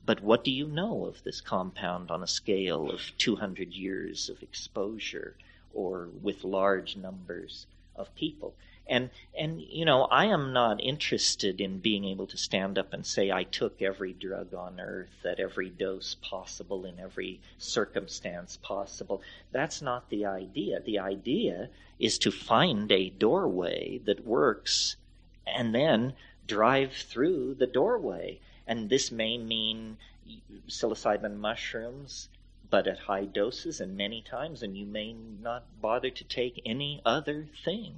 But what do you know of this compound on a scale of 200 years of exposure or with large numbers of people? And and you know, I am not interested in being able to stand up and say I took every drug on earth at every dose possible in every circumstance possible. That's not the idea. The idea is to find a doorway that works and then drive through the doorway. And this may mean psilocybin mushrooms, but at high doses and many times, and you may not bother to take any other thing.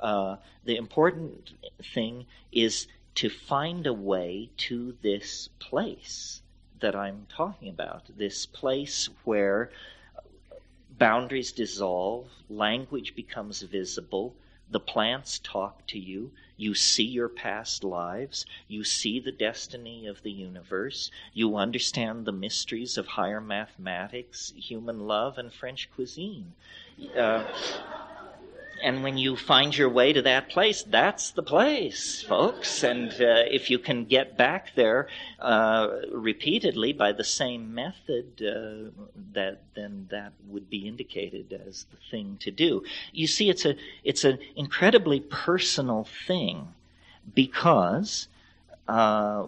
Uh, the important thing is to find a way to this place that I'm talking about, this place where boundaries dissolve, language becomes visible, the plants talk to you, you see your past lives, you see the destiny of the universe, you understand the mysteries of higher mathematics, human love, and French cuisine. Uh, and when you find your way to that place, that's the place, folks. And uh, if you can get back there uh, repeatedly by the same method, uh, that then that would be indicated as the thing to do. You see, it's a it's an incredibly personal thing because. Uh,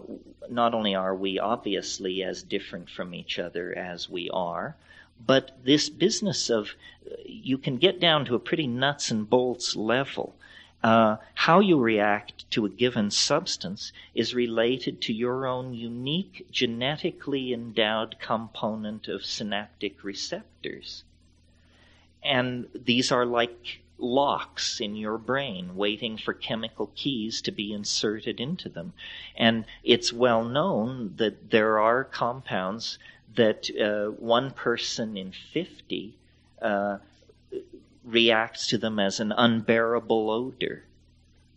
not only are we obviously as different from each other as we are, but this business of you can get down to a pretty nuts and bolts level. Uh, how you react to a given substance is related to your own unique genetically endowed component of synaptic receptors. And these are like locks in your brain waiting for chemical keys to be inserted into them. And it's well known that there are compounds that uh, one person in 50 uh, reacts to them as an unbearable odor.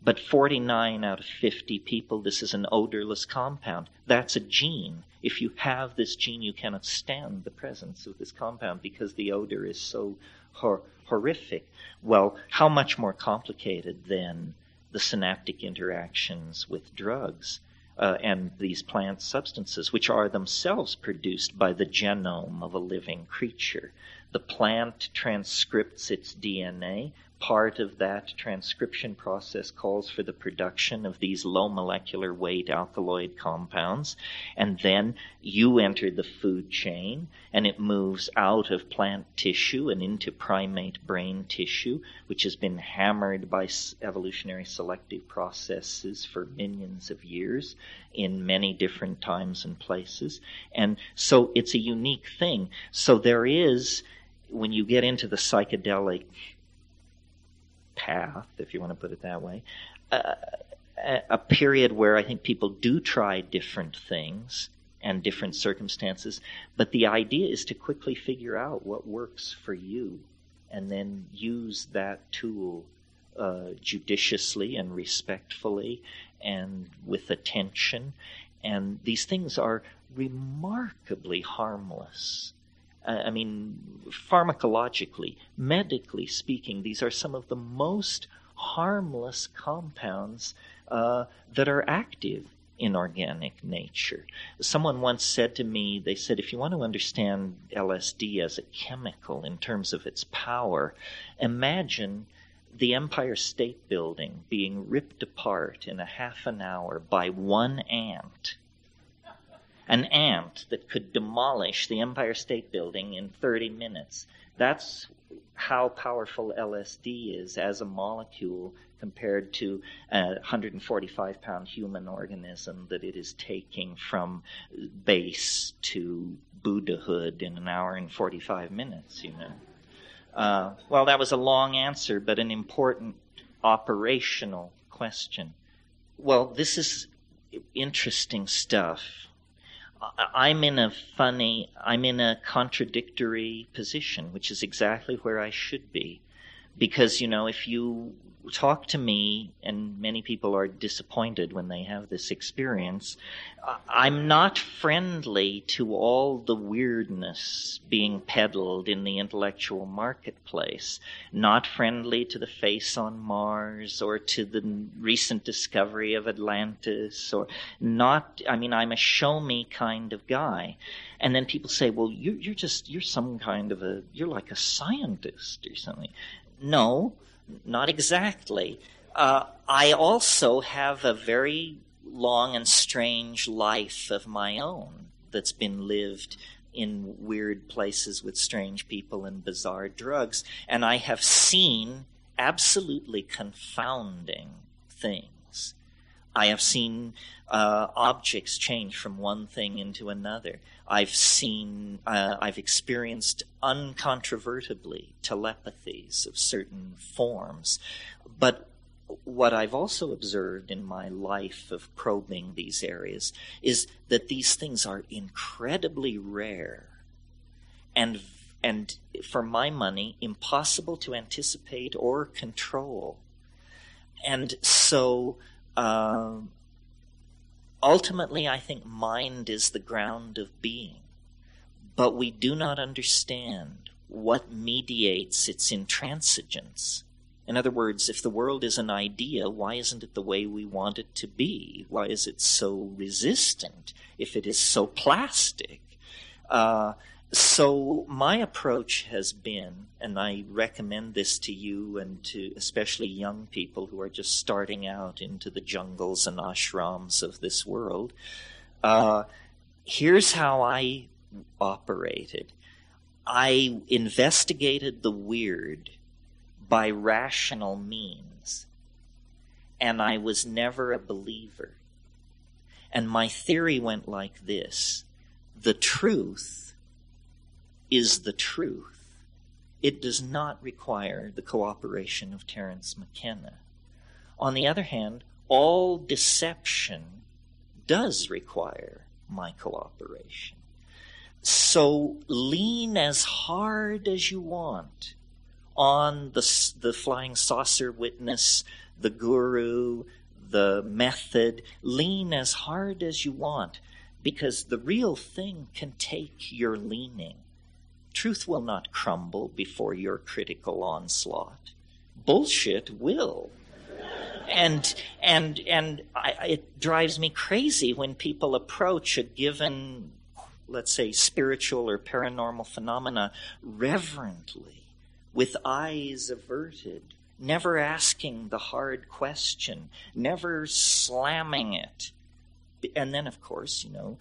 But 49 out of 50 people, this is an odorless compound. That's a gene. If you have this gene, you cannot stand the presence of this compound because the odor is so hor- horrific. Well, how much more complicated than the synaptic interactions with drugs? Uh, and these plant substances, which are themselves produced by the genome of a living creature. The plant transcripts its DNA, part of that transcription process calls for the production of these low molecular weight alkaloid compounds. And then you enter the food chain and it moves out of plant tissue and into primate brain tissue, which has been hammered by evolutionary selective processes for millions of years in many different times and places. And so it's a unique thing. So there is, when you get into the psychedelic path, if you want to put it that way, uh, a period where I think people do try different things and different circumstances, but the idea is to quickly figure out what works for you and then use that tool uh, judiciously and respectfully and with attention. And these things are remarkably harmless. I mean, pharmacologically, medically speaking, these are some of the most harmless compounds uh, that are active in organic nature. Someone once said to me, they said, if you want to understand LSD as a chemical in terms of its power, imagine the Empire State Building being ripped apart in a half an hour by one ant an ant that could demolish the Empire State Building in 30 minutes. That's how powerful LSD is as a molecule compared to a 145 pound human organism that it is taking from base to Buddhahood in an hour and 45 minutes, you know. Uh, well, that was a long answer, but an important operational question. Well, this is interesting stuff. I'm in a funny, I'm in a contradictory position, which is exactly where I should be. Because, you know, if you talk to me, and many people are disappointed when they have this experience. I'm not friendly to all the weirdness being peddled in the intellectual marketplace. Not friendly to the face on Mars or to the recent discovery of Atlantis or not, I mean, I'm a show me kind of guy. And then people say, well, you, you're just, you're some kind of a, you're like a scientist or something. No, not exactly. Uh, I also have a very long and strange life of my own that's been lived in weird places with strange people and bizarre drugs. And I have seen absolutely confounding things. I have seen uh, objects change from one thing into another. I've seen, uh, I've experienced uncontrovertibly telepathies of certain forms. But what I've also observed in my life of probing these areas is that these things are incredibly rare and and for my money impossible to anticipate or control and so uh, Ultimately, I think mind is the ground of being, but we do not understand what mediates its intransigence. In other words, if the world is an idea, why isn't it the way we want it to be? Why is it so resistant if it is so plastic? Uh, so my approach has been, and I recommend this to you and to especially young people who are just starting out into the jungles and ashrams of this world. Uh, here's how I operated. I investigated the weird by rational means, and I was never a believer. And my theory went like this the truth is the truth. It does not require the cooperation of Terence McKenna. On the other hand, all deception does require my cooperation. So lean as hard as you want on the, the flying saucer witness the guru, the method. Lean as hard as you want because the real thing can take your leaning. Truth will not crumble before your critical onslaught. Bullshit will. And and and I, it drives me crazy when people approach a given, let's say, spiritual or paranormal phenomena reverently, with eyes averted, never asking the hard question, never slamming it. And then, of course, you know,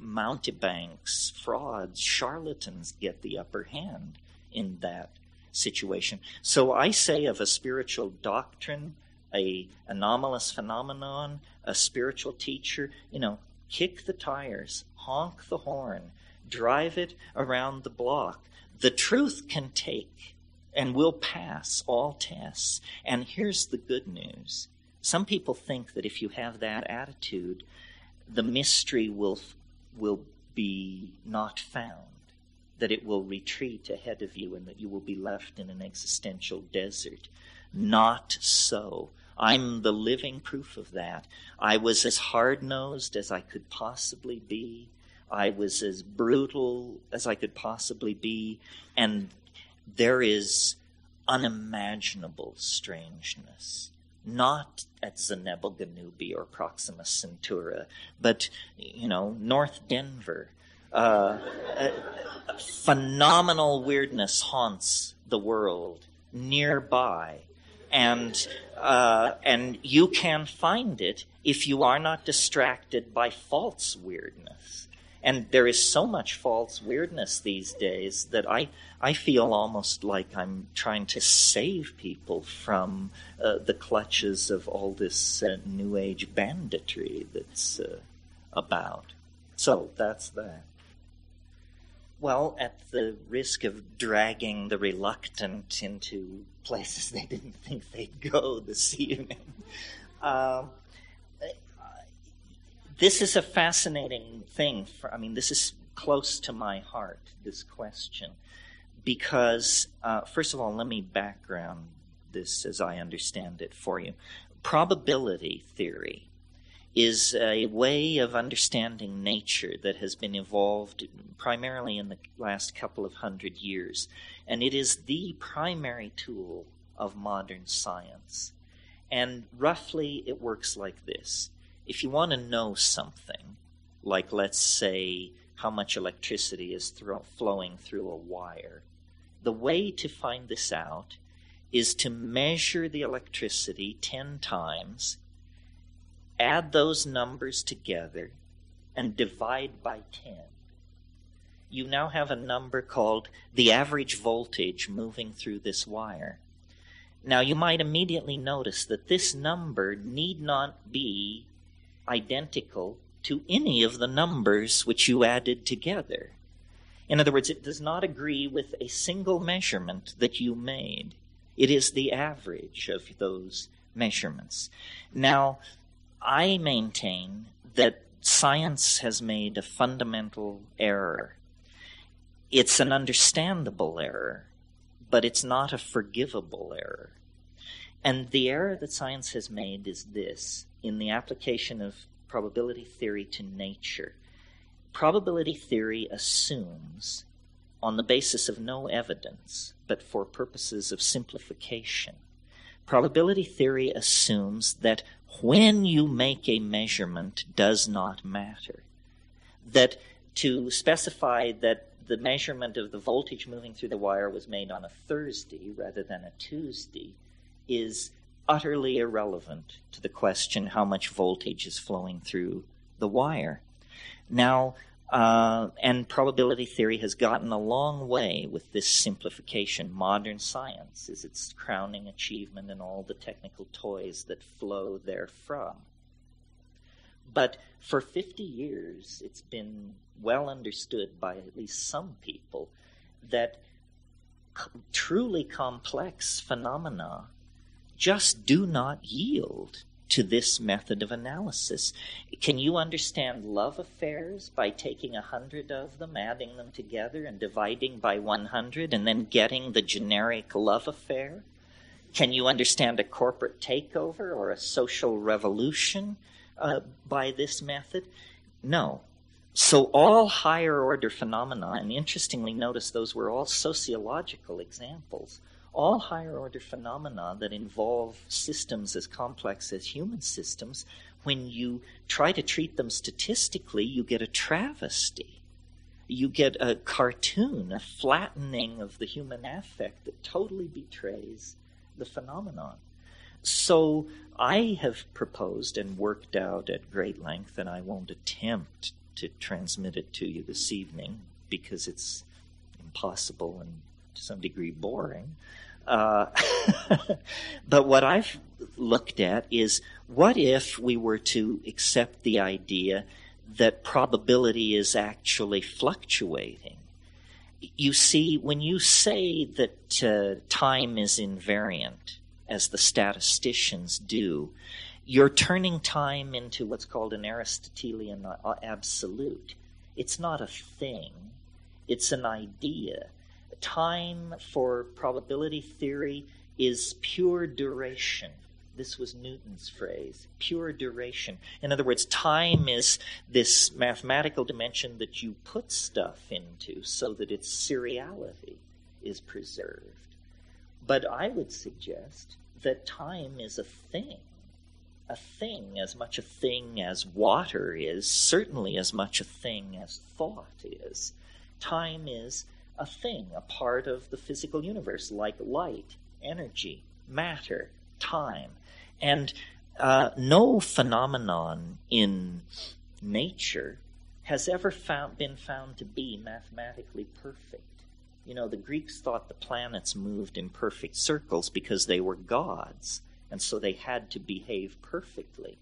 mountebanks, frauds, charlatans get the upper hand in that situation. So I say of a spiritual doctrine, a anomalous phenomenon, a spiritual teacher, you know, kick the tires, honk the horn, drive it around the block. The truth can take and will pass all tests. And here's the good news. Some people think that if you have that attitude, the mystery will will be not found, that it will retreat ahead of you and that you will be left in an existential desert. Not so. I'm the living proof of that. I was as hard nosed as I could possibly be. I was as brutal as I could possibly be. And there is unimaginable strangeness not at Zubenelgenubi or Proxima Centauri, but, you know, North Denver. Uh, phenomenal weirdness haunts the world nearby. And, uh, and you can find it if you are not distracted by false weirdness. And there is so much false weirdness these days that I, I feel almost like I'm trying to save people from uh, the clutches of all this uh, New Age banditry that's uh, about. So that's that. Well, at the risk of dragging the reluctant into places they didn't think they'd go this evening, uh, this is a fascinating thing. For, I mean, this is close to my heart, this question. Because, uh, first of all, let me background this as I understand it for you. Probability theory is a way of understanding nature that has been evolved primarily in the last couple of hundred years. And it is the primary tool of modern science. And roughly it works like this if you want to know something, like let's say how much electricity is thro- flowing through a wire, the way to find this out is to measure the electricity 10 times, add those numbers together, and divide by 10. You now have a number called the average voltage moving through this wire. Now, you might immediately notice that this number need not be identical to any of the numbers which you added together. In other words, it does not agree with a single measurement that you made. It is the average of those measurements. Now, I maintain that science has made a fundamental error. It's an understandable error, but it's not a forgivable error. And the error that science has made is this in the application of probability theory to nature. Probability theory assumes, on the basis of no evidence, but for purposes of simplification, probability theory assumes that when you make a measurement does not matter. That to specify that the measurement of the voltage moving through the wire was made on a Thursday rather than a Tuesday is utterly irrelevant to the question how much voltage is flowing through the wire. Now, uh, and probability theory has gotten a long way with this simplification. Modern science is its crowning achievement and all the technical toys that flow therefrom. But for 50 years, it's been well understood by at least some people that truly complex phenomena just do not yield to this method of analysis. Can you understand love affairs by taking a hundred of them, adding them together, and dividing by 100, and then getting the generic love affair? Can you understand a corporate takeover or a social revolution uh, by this method? No. So all higher order phenomena, and interestingly notice those were all sociological examples, all higher order phenomena that involve systems as complex as human systems, when you try to treat them statistically, you get a travesty. You get a cartoon, a flattening of the human affect that totally betrays the phenomenon. So I have proposed and worked out at great length, and I won't attempt to transmit it to you this evening because it's impossible and to some degree boring. Uh, but what I've looked at is what if we were to accept the idea that probability is actually fluctuating? You see, when you say that uh, time is invariant, as the statisticians do, you're turning time into what's called an Aristotelian uh, absolute. It's not a thing, it's an idea. Time for probability theory is pure duration. This was Newton's phrase pure duration. In other words, time is this mathematical dimension that you put stuff into so that its seriality is preserved. But I would suggest that time is a thing. A thing, as much a thing as water is, certainly as much a thing as thought is. Time is a thing, a part of the physical universe, like light, energy, matter, time. And uh, no phenomenon in nature has ever found, been found to be mathematically perfect. You know, the Greeks thought the planets moved in perfect circles because they were gods, and so they had to behave perfectly.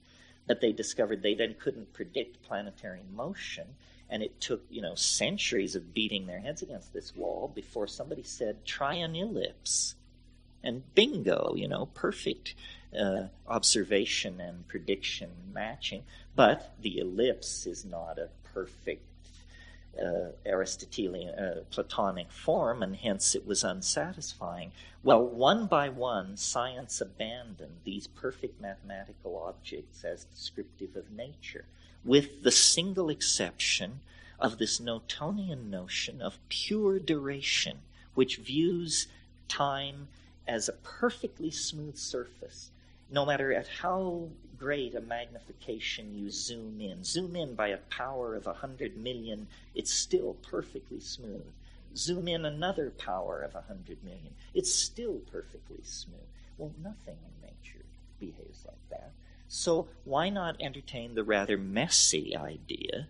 But they discovered they then couldn't predict planetary motion, and it took, you know, centuries of beating their heads against this wall before somebody said, try an ellipse. And bingo, you know, perfect uh, observation and prediction matching. But the ellipse is not a perfect uh, Aristotelian, uh, Platonic form, and hence it was unsatisfying. Well, one by one, science abandoned these perfect mathematical objects as descriptive of nature, with the single exception of this Newtonian notion of pure duration, which views time as a perfectly smooth surface no matter at how great a magnification you zoom in, zoom in by a power of a hundred million, it's still perfectly smooth. Zoom in another power of a hundred million, it's still perfectly smooth. Well, nothing in nature behaves like that. So why not entertain the rather messy idea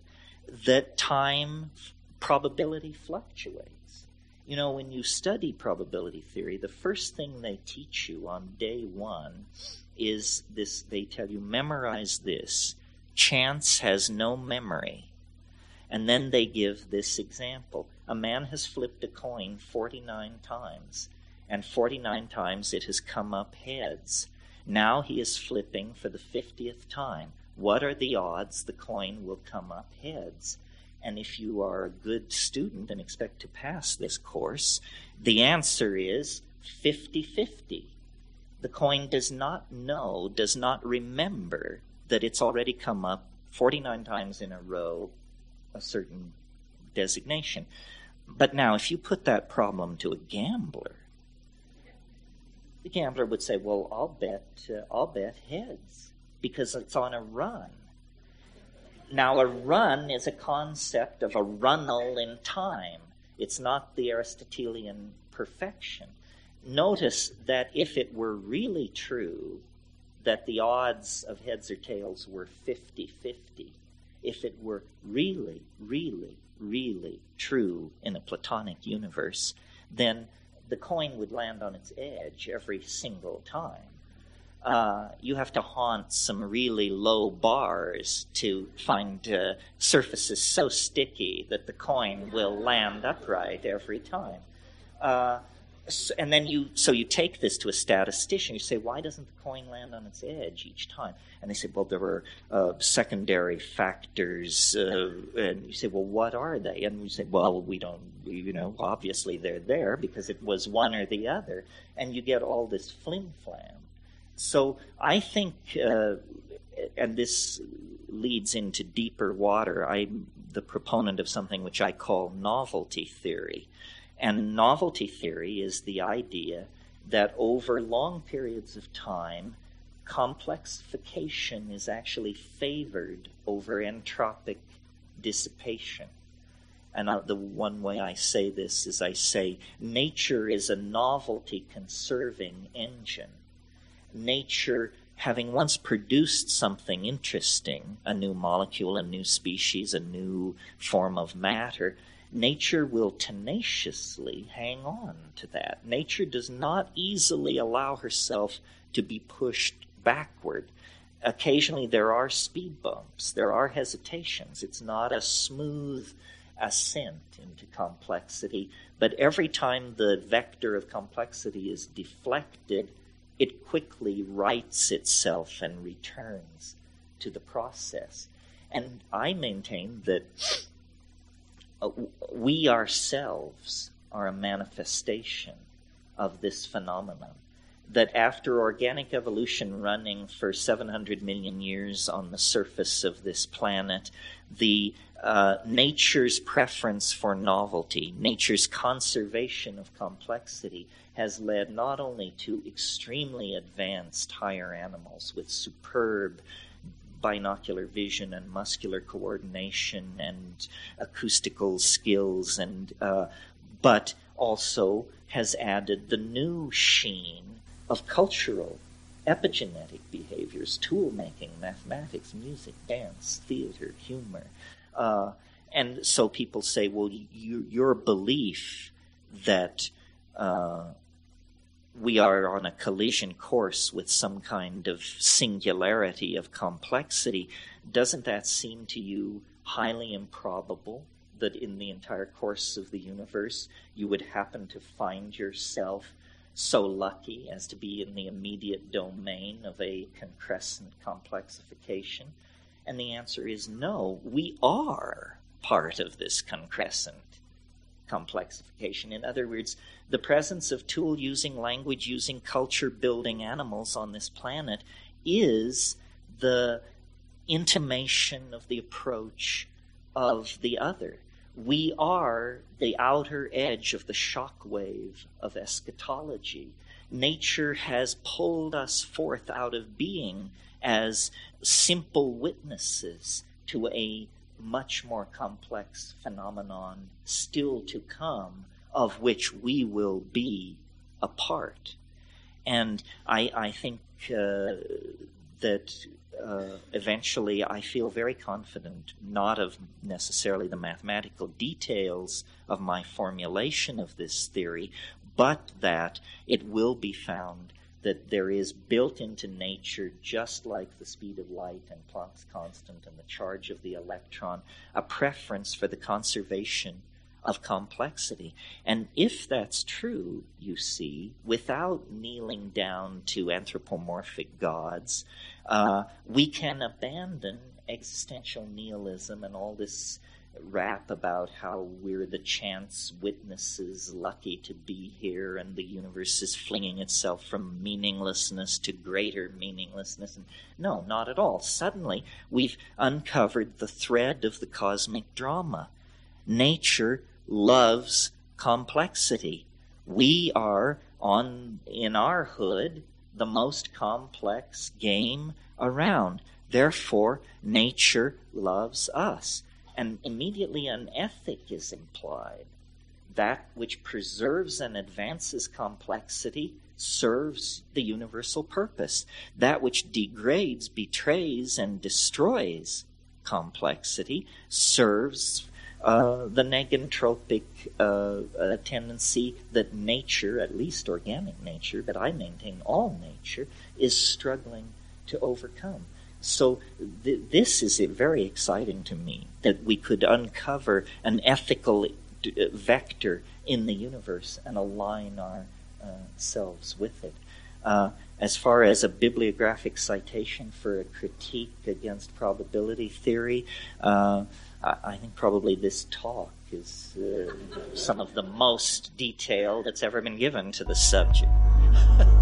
that time probability fluctuates? You know, when you study probability theory, the first thing they teach you on day one is this they tell you, memorize this. Chance has no memory. And then they give this example. A man has flipped a coin 49 times, and 49 times it has come up heads. Now he is flipping for the 50th time. What are the odds the coin will come up heads? And if you are a good student and expect to pass this course, the answer is 50 50 the coin does not know, does not remember that it's already come up 49 times in a row a certain designation. But now, if you put that problem to a gambler, the gambler would say, "Well, I'll bet, uh, I'll bet heads because it's on a run." Now, a run is a concept of a runnel in time. It's not the Aristotelian perfection notice that if it were really true that the odds of heads or tails were 50 50, if it were really, really, really true in a Platonic universe, then the coin would land on its edge every single time. Uh, you have to haunt some really low bars to find uh, surfaces so sticky that the coin will land upright every time. Uh, and then you so you take this to a statistician. You say, why doesn't the coin land on its edge each time? And they say, well, there are uh, secondary factors. Uh, and you say, well, what are they? And you say, well, we don't. You know, obviously they're there because it was one or the other. And you get all this flim flam. So I think, uh, and this leads into deeper water. I'm the proponent of something which I call novelty theory and novelty theory is the idea that over long periods of time, complexification is actually favored over entropic dissipation. And the one way I say this is I say nature is a novelty conserving engine. Nature, having once produced something interesting, a new molecule, a new species, a new form of matter, nature will tenaciously hang on to that. Nature does not easily allow herself to be pushed backward. Occasionally, there are speed bumps, there are hesitations. It's not a smooth ascent into complexity, but every time the vector of complexity is deflected, it quickly rights itself and returns to the process. And I maintain that uh, we ourselves are a manifestation of this phenomenon. That after organic evolution running for 700 million years on the surface of this planet, the uh, nature's preference for novelty, nature's conservation of complexity, has led not only to extremely advanced higher animals with superb binocular vision and muscular coordination and acoustical skills, and uh, but also has added the new sheen of cultural epigenetic behaviors, tool making, mathematics, music, dance, theater, humor. Uh, and so people say, well, you, your belief that uh, we are on a collision course with some kind of singularity of complexity, doesn't that seem to you highly improbable that in the entire course of the universe you would happen to find yourself so lucky as to be in the immediate domain of a concrescent complexification? And the answer is no, we are part of this concrescent complexification. In other words, the presence of tool using, language using, culture building animals on this planet is the intimation of the approach of the other. We are the outer edge of the shock wave of eschatology. Nature has pulled us forth out of being as simple witnesses to a much more complex phenomenon still to come, of which we will be a part. And I, I think uh, that uh, eventually I feel very confident, not of necessarily the mathematical details of my formulation of this theory, but that it will be found that there is built into nature, just like the speed of light and Planck's constant and the charge of the electron, a preference for the conservation of complexity. And if that's true, you see, without kneeling down to anthropomorphic gods, uh, we can abandon existential nihilism and all this rap about how we're the chance witnesses lucky to be here and the universe is flinging itself from meaninglessness to greater meaninglessness. And no, not at all. Suddenly, we've uncovered the thread of the cosmic drama. Nature loves complexity. We are on in our hood the most complex game around. Therefore, nature loves us and immediately an ethic is implied. That which preserves and advances complexity serves the universal purpose. That which degrades, betrays, and destroys complexity serves uh, the negentropic uh, uh, tendency that nature, at least organic nature, but I maintain all nature, is struggling to overcome. So th- this is very exciting to me that we could uncover an ethical d- uh, vector in the universe and align ourselves uh, with it. Uh, as far as a bibliographic citation for a critique against probability theory, uh, I, I think probably this talk is uh, some of the most detailed that's ever been given to the subject.